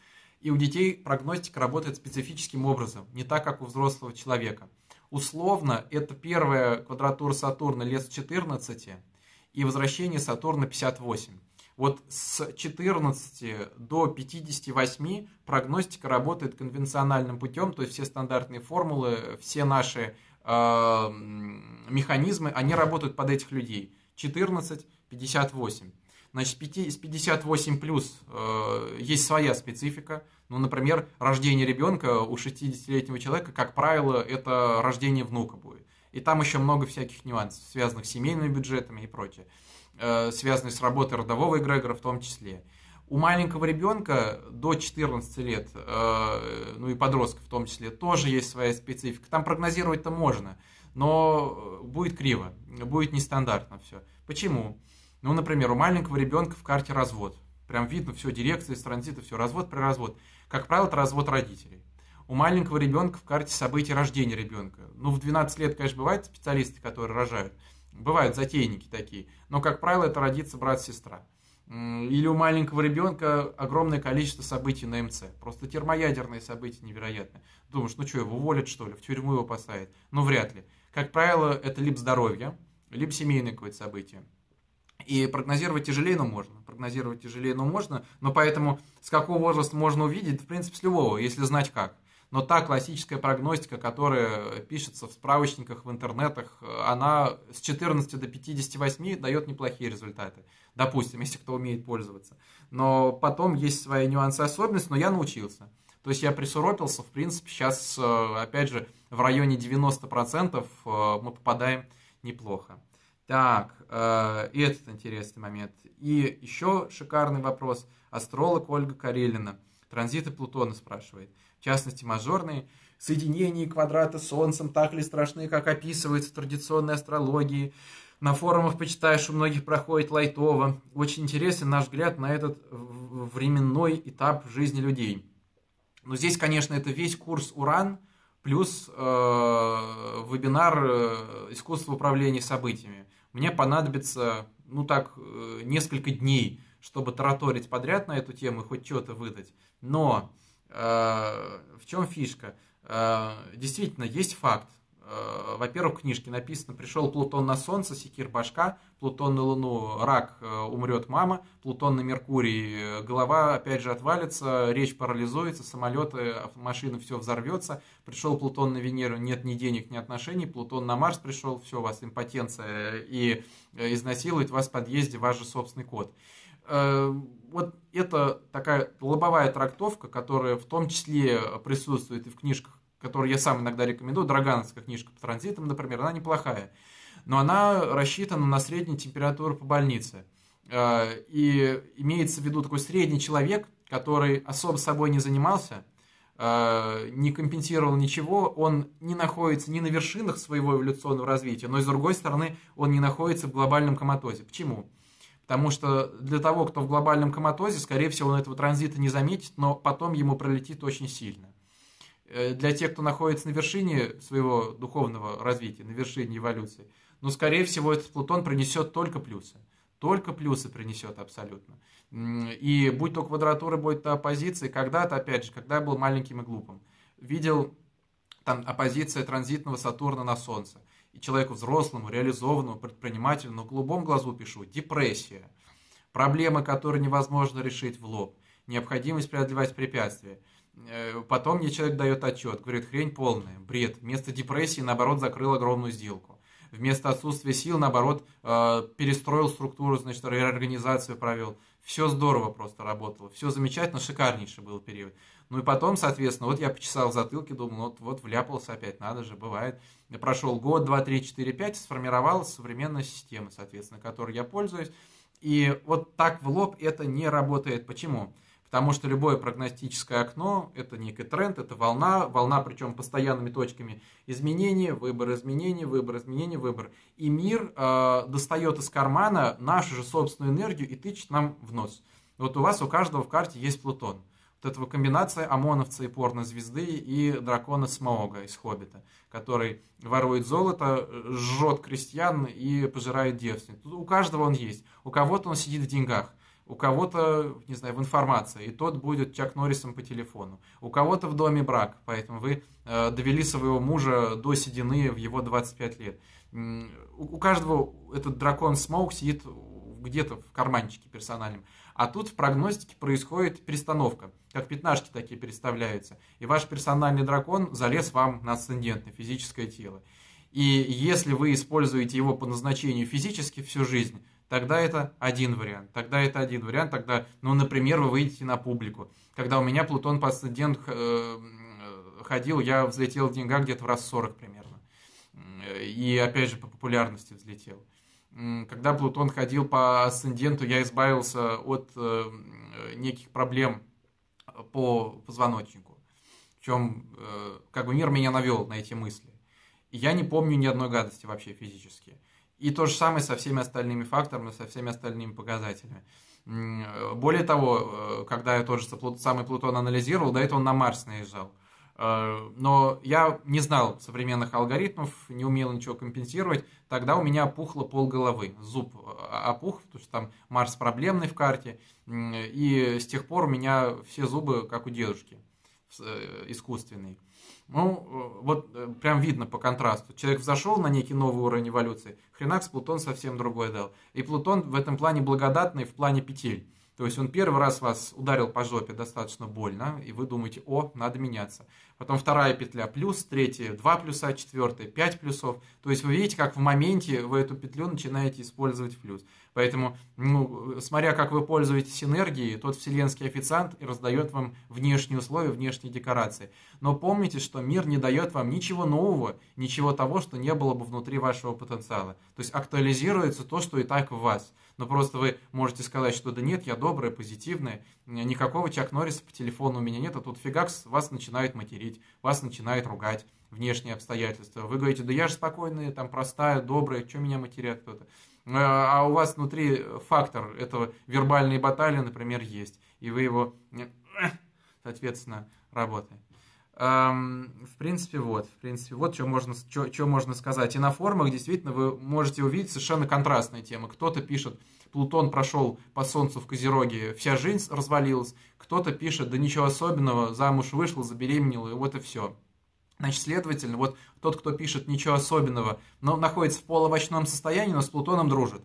и у детей прогностика работает специфическим образом, не так, как у взрослого человека. Условно, это первая квадратура Сатурна лет с 14 и возвращение Сатурна 58. Вот с 14 до 58 прогностика работает конвенциональным путем, то есть все стандартные формулы, все наши э, механизмы, они работают под этих людей. 14, 58. Значит, с 58 плюс э, есть своя специфика. Ну, например, рождение ребенка у 60-летнего человека, как правило, это рождение внука будет. И там еще много всяких нюансов, связанных с семейными бюджетами и прочее, э, связанных с работой родового эгрегора в том числе. У маленького ребенка до 14 лет, э, ну и подростков в том числе, тоже есть своя специфика. Там прогнозировать-то можно, но будет криво, будет нестандартно все. Почему? Ну, например, у маленького ребенка в карте развод. Прям видно все, дирекция из транзита, все, развод при развод. Как правило, это развод родителей. У маленького ребенка в карте событий рождения ребенка. Ну, в 12 лет, конечно, бывают специалисты, которые рожают. Бывают затейники такие. Но, как правило, это родится брат-сестра. Или у маленького ребенка огромное количество событий на МЦ. Просто термоядерные события невероятные. Думаешь, ну что, его уволят, что ли? В тюрьму его посадят? Ну, вряд ли. Как правило, это либо здоровье, либо семейное какое-то событие. И прогнозировать тяжелее, но можно. Прогнозировать тяжелее, но можно. Но поэтому с какого возраста можно увидеть, в принципе, с любого, если знать как. Но та классическая прогностика, которая пишется в справочниках, в интернетах, она с 14 до 58 дает неплохие результаты. Допустим, если кто умеет пользоваться. Но потом есть свои нюансы особенности, но я научился. То есть я присуропился, в принципе, сейчас, э, опять же, в районе 90% э, мы попадаем неплохо. Так, э, и этот интересный момент. И еще шикарный вопрос. Астролог Ольга Карелина. Транзиты Плутона спрашивает. В частности, мажорные. Соединения квадрата с Солнцем так ли страшны, как описывается в традиционной астрологии? На форумах почитаешь, у многих проходит лайтово. Очень интересен наш взгляд на этот временной этап жизни людей. Но здесь, конечно, это весь курс Уран плюс э, вебинар э, искусство управления событиями мне понадобится, ну так, э, несколько дней, чтобы тараторить подряд на эту тему и хоть что-то выдать. Но э, в чем фишка? Э, действительно, есть факт. Э, во-первых, в книжке написано, пришел Плутон на Солнце, секир башка, Плутон на Луну, рак, э, умрет мама, Плутон на Меркурий, голова опять же отвалится, речь парализуется, самолеты, машины, все взорвется. Пришел Плутон на Венеру, нет ни денег, ни отношений, Плутон на Марс пришел, все, у вас импотенция, и э, изнасилует вас в подъезде ваш же собственный код вот это такая лобовая трактовка, которая в том числе присутствует и в книжках которую я сам иногда рекомендую, Драгановская книжка по транзитам, например, она неплохая, но она рассчитана на среднюю температуру по больнице. Э, и имеется в виду такой средний человек, который особо собой не занимался, э, не компенсировал ничего, он не находится ни на вершинах своего эволюционного развития, но и с другой стороны, он не находится в глобальном коматозе. Почему? Потому что для того, кто в глобальном коматозе, скорее всего, он этого транзита не заметит, но потом ему пролетит очень сильно. Э, для тех, кто находится на вершине своего духовного развития, на вершине эволюции, но, скорее всего, этот Плутон принесет только плюсы. Только плюсы принесет абсолютно. И будь то квадратура, будь то оппозиция, когда-то, опять же, когда я был маленьким и глупым, видел там оппозиция транзитного Сатурна на Солнце. И человеку взрослому, реализованному, предпринимателю, на голубом глазу пишу, депрессия, проблемы, которые невозможно решить в лоб, необходимость преодолевать препятствия – потом мне человек дает отчет, говорит, хрень полная, бред. Вместо депрессии, наоборот, закрыл огромную сделку. Вместо отсутствия сил, наоборот, э, перестроил структуру, значит, реорганизацию провел. Все здорово просто работало, все замечательно, шикарнейший был период. Ну и потом, соответственно, вот я почесал затылки, думал, вот, вот вляпался опять, надо же, бывает. Прошел год, два, три, четыре, пять, сформировалась современная система, соответственно, которой я пользуюсь. И вот так в лоб это не работает. Почему? Потому что любое прогностическое окно – это некий тренд, это волна, волна причем постоянными точками изменения, выбор изменений, выбор изменений, выбор. И мир э, достает из кармана нашу же собственную энергию и тычет нам в нос. Вот у вас у каждого в карте есть Плутон. Вот эта комбинация ОМОНовца и порнозвезды и дракона Смоога из Хоббита, который ворует золото, жжет крестьян и пожирает девственниц. У каждого он есть. У кого-то он сидит в деньгах у кого-то, не знаю, в информации, и тот будет Чак Норрисом по телефону. У кого-то в доме брак, поэтому вы э, довели своего мужа до седины в его 25 лет. У, у каждого этот дракон Смоук сидит где-то в карманчике персональном. А тут в прогностике происходит перестановка. Как пятнашки такие переставляются. И ваш персональный дракон залез вам на асцендентное физическое тело. И если вы используете его по назначению физически всю жизнь, тогда это один вариант. Тогда это один вариант. Тогда, ну, например, вы выйдете на публику. Когда у меня Плутон по асцендент э, ходил, я взлетел в деньгах где-то в раз 40 примерно. И опять же по популярности взлетел. Когда Плутон ходил по асценденту, я избавился от э, неких проблем по позвоночнику. В чем э, как бы мир меня навел на эти мысли. И я не помню ни одной гадости вообще физически. И то же самое со всеми остальными факторами, со всеми остальными показателями. Более того, э, когда я тот же самый Плутон анализировал, до этого он на Марс наезжал. Э, но я не знал современных алгоритмов, не умел ничего компенсировать. Тогда у меня опухло пол головы. Зуб опух, потому что там Марс проблемный в карте. И с тех пор у меня все зубы, как у дедушки, искусственные. Ну, э, вот э, прям видно по контрасту. Человек взошел на некий новый уровень эволюции, хренакс Плутон совсем другой дал. И Плутон в этом плане благодатный в плане петель. То есть он первый раз вас ударил по жопе достаточно больно, и вы думаете, о, надо меняться. Потом вторая петля плюс, третья два плюса, четвертая пять плюсов. То есть вы видите, как в моменте вы эту петлю начинаете использовать в плюс. Поэтому, ну, смотря как вы пользуетесь энергией, тот вселенский официант раздает вам внешние условия, внешние декорации. Но помните, что мир не дает вам ничего нового, ничего того, что не было бы внутри вашего потенциала. То есть актуализируется то, что и так в вас. Но просто вы можете сказать, что да нет, я добрая, позитивная, никакого Чак Норриса по телефону у меня нет, а тут фигакс вас начинает материть, вас начинает ругать внешние обстоятельства. Вы говорите, да я же спокойная, там простая, добрая, что меня матерят кто-то. А, а у вас внутри фактор этого вербальной баталии, например, есть, и вы его, соответственно, работаете. В принципе, вот, в принципе, вот что можно, что, что можно сказать. И на форумах действительно вы можете увидеть совершенно контрастные темы. Кто-то пишет, Плутон прошел по Солнцу в Козероге, вся жизнь развалилась. Кто-то пишет, да ничего особенного, замуж вышел, забеременел, и вот и все. Значит, следовательно, вот тот, кто пишет ничего особенного, но находится в полуовощном состоянии, но с Плутоном дружит.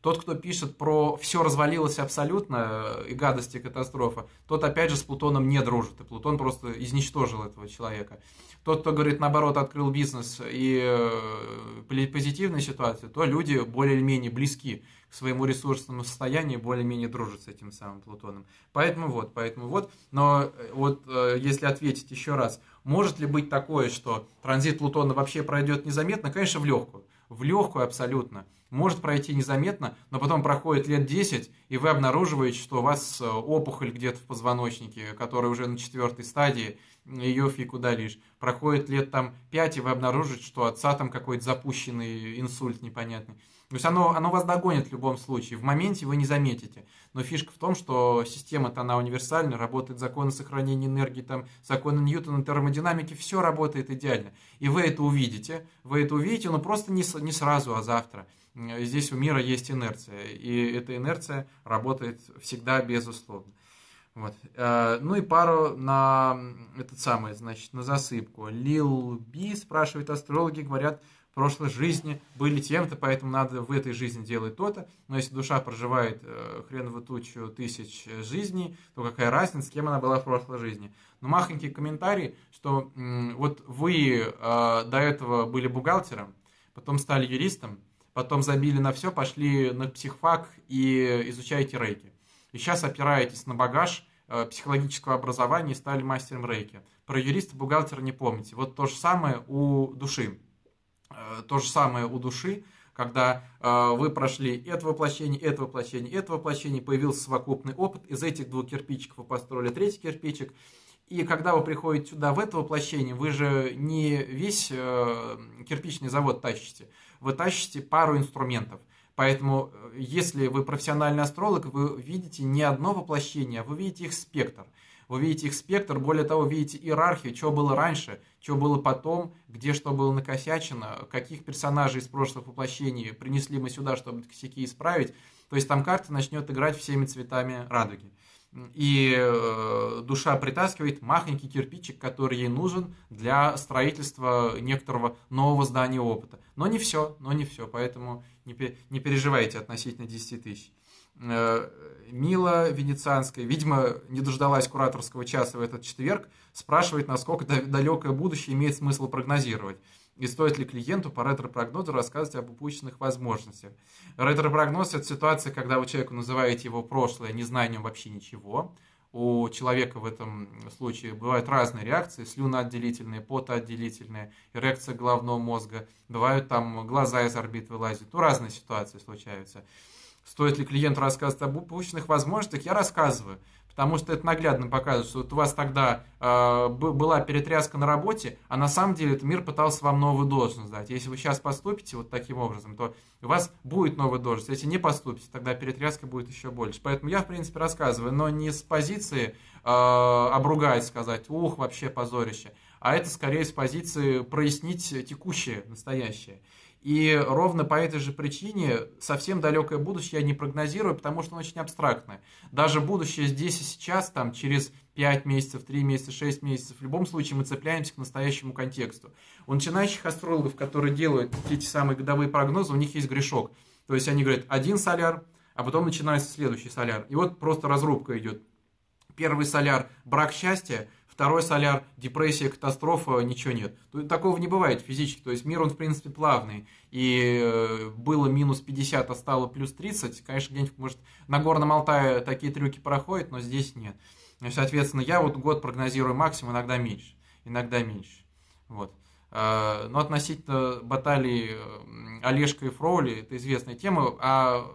Тот, кто пишет про все развалилось абсолютно, и гадости, и катастрофа, тот опять же с Плутоном не дружит, и Плутон просто изничтожил этого человека. Тот, кто говорит, наоборот, открыл бизнес и э, позитивная ситуация, то люди более-менее близки к своему ресурсному состоянию, более-менее дружат с этим самым Плутоном. Поэтому вот, поэтому вот. Но э, вот э, если ответить еще раз, может ли быть такое, что транзит Плутона вообще пройдет незаметно? Конечно, в легкую. В легкую абсолютно. Может пройти незаметно, но потом проходит лет 10, и вы обнаруживаете, что у вас э, опухоль где-то в позвоночнике, которая уже на четвертой стадии, ее фиг удалишь. Проходит лет там 5, и вы обнаружите, что отца там какой-то запущенный инсульт непонятный. То есть оно, оно вас догонит в любом случае. В моменте вы не заметите. Но фишка в том, что система-то она универсальна, работает законы сохранения энергии, там, законы Ньютона, термодинамики, все работает идеально. И вы это увидите, вы это увидите, но просто не, не сразу, а завтра. Здесь у мира есть инерция, и эта инерция работает всегда безусловно. Вот. Э, ну и пару на этот самый, значит, на засыпку. Лил Би спрашивает, астрологи говорят, прошлой жизни были тем-то, поэтому надо в этой жизни делать то-то. Но если душа проживает э, хреновую тучу тысяч жизней, то какая разница, с кем она была в прошлой жизни. Но махонький комментарий, что э, вот вы э, до этого были бухгалтером, потом стали юристом, потом забили на все, пошли на психфак и изучаете рейки. И сейчас опираетесь на багаж э, психологического образования и стали мастером рейки. Про юриста, бухгалтера не помните. Вот то же самое у души то же самое у души, когда э, вы прошли это воплощение, это воплощение, это воплощение, появился совокупный опыт, из этих двух кирпичиков вы построили третий кирпичик, и когда вы приходите сюда, в это воплощение, вы же не весь э, кирпичный завод тащите, вы тащите пару инструментов. Поэтому, если вы профессиональный астролог, вы видите не одно воплощение, а вы видите их спектр вы видите их спектр, более того, видите иерархию, что было раньше, что было потом, где что было накосячено, каких персонажей из прошлых воплощений принесли мы сюда, чтобы косяки исправить. То есть там карта начнет играть всеми цветами радуги. И э, душа притаскивает махонький кирпичик, который ей нужен для строительства некоторого нового здания опыта. Но не все, но не все, поэтому не, не переживайте относительно 10 тысяч. Э, Мила Венецианская, видимо, не дождалась кураторского часа в этот четверг, спрашивает, насколько далекое будущее имеет смысл прогнозировать. И стоит ли клиенту по ретро-прогнозу рассказывать об упущенных возможностях. Ретро-прогноз – это ситуация, когда вы человеку называете его прошлое, не зная о нем вообще ничего. У человека в этом случае бывают разные реакции, слюноотделительные, потоотделительные, эрекция головного мозга, бывают там глаза из орбит вылазят, ну разные ситуации случаются. Стоит ли клиенту рассказывать об упущенных возможностях, я рассказываю потому что это наглядно показывает, что вот у вас тогда э, была перетряска на работе, а на самом деле этот мир пытался вам новую должность дать. Если вы сейчас поступите вот таким образом, то у вас будет новая должность. Если не поступите, тогда перетряска будет еще больше. Поэтому я, в принципе, рассказываю, но не с позиции э, обругать, сказать, ух, вообще позорище, а это скорее с позиции прояснить текущее, настоящее. И ровно по этой же причине совсем далекое будущее я не прогнозирую, потому что оно очень абстрактное. Даже будущее здесь и сейчас, там, через 5 месяцев, 3 месяца, 6 месяцев, в любом случае мы цепляемся к настоящему контексту. У начинающих астрологов, которые делают эти самые годовые прогнозы, у них есть грешок. То есть они говорят один соляр, а потом начинается следующий соляр. И вот просто разрубка идет. Первый соляр – брак счастья, Второй соляр, депрессия, катастрофа, ничего нет. Такого не бывает физически. То есть мир, он, в принципе, плавный. И э, было минус 50, а стало плюс 30. Конечно, где-нибудь, может, на Горном Алтае такие трюки проходят, но здесь нет. Соответственно, я вот год прогнозирую максимум, иногда меньше. Иногда меньше. Вот. А, но относительно баталии э, Олежка и Фроули, это известная тема. А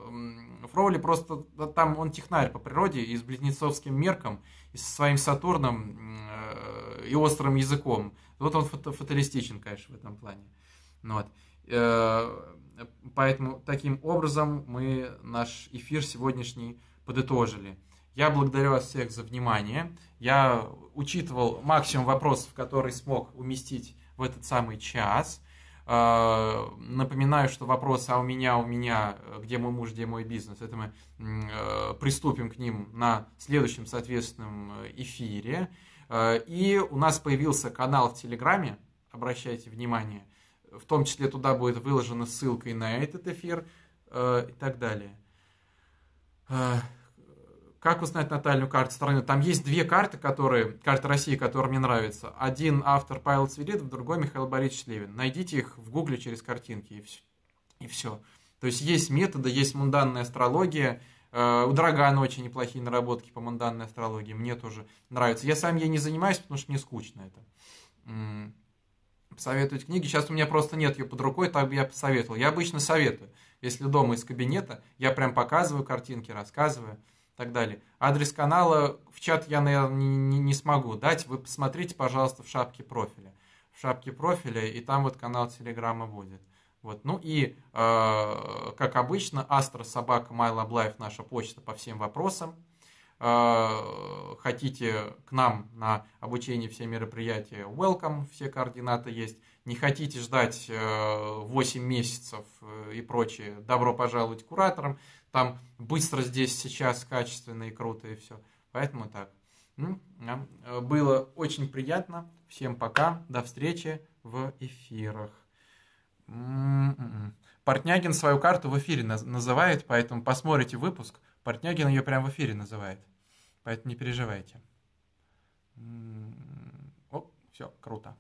Фроули просто, там он технарь по природе и с близнецовским мерком, и своим Сатурном э, и острым языком. Вот он фаталистичен, конечно, в этом плане. Ну вот. Э, поэтому таким образом мы наш эфир сегодняшний подытожили. Я благодарю вас всех за внимание. Я учитывал максимум вопросов, которые смог уместить в этот самый час. Э, напоминаю, что вопрос «а у меня, у меня, где мой муж, где мой бизнес?» Это мы э, приступим к ним на следующем соответственном эфире. Э, и у нас появился канал в Телеграме, обращайте внимание, в том числе туда будет выложена ссылка и на этот эфир и так далее. Как узнать натальную карту страны? Там есть две карты, которые, карта России, которые мне нравятся. Один автор Павел Цвиридов, другой Михаил Борисович Левин. Найдите их в гугле через картинки и все. И все. То есть есть методы, есть мунданная астрология. Э, у Драгана очень неплохие наработки по мунданной астрологии. Мне тоже нравится. Я сам ей не занимаюсь, потому что мне скучно это. Посоветовать книги. Сейчас у меня просто нет ее под рукой, так бы я посоветовал. Я обычно советую. Если дома из кабинета, я прям показываю картинки, рассказываю так далее. Адрес канала в чат я, наверное, не, не, смогу дать. Вы посмотрите, пожалуйста, в шапке профиля. В шапке профиля, и там вот канал Телеграма будет. Вот. Ну и, э, как обычно, Астра Собака MyLabLife наша почта по всем вопросам. Э, хотите к нам на обучение все мероприятия, welcome, все координаты есть. Не хотите ждать э, 8 месяцев э, и прочее, добро пожаловать к кураторам там быстро здесь сейчас, качественно и круто, и все. Поэтому так. Ну, э, было очень приятно. Всем пока. До встречи в эфирах. М-м-м. Портнягин свою карту в эфире называет, поэтому посмотрите выпуск. Портнягин ее прямо в эфире называет. Поэтому не переживайте. М-м-м. Все, круто.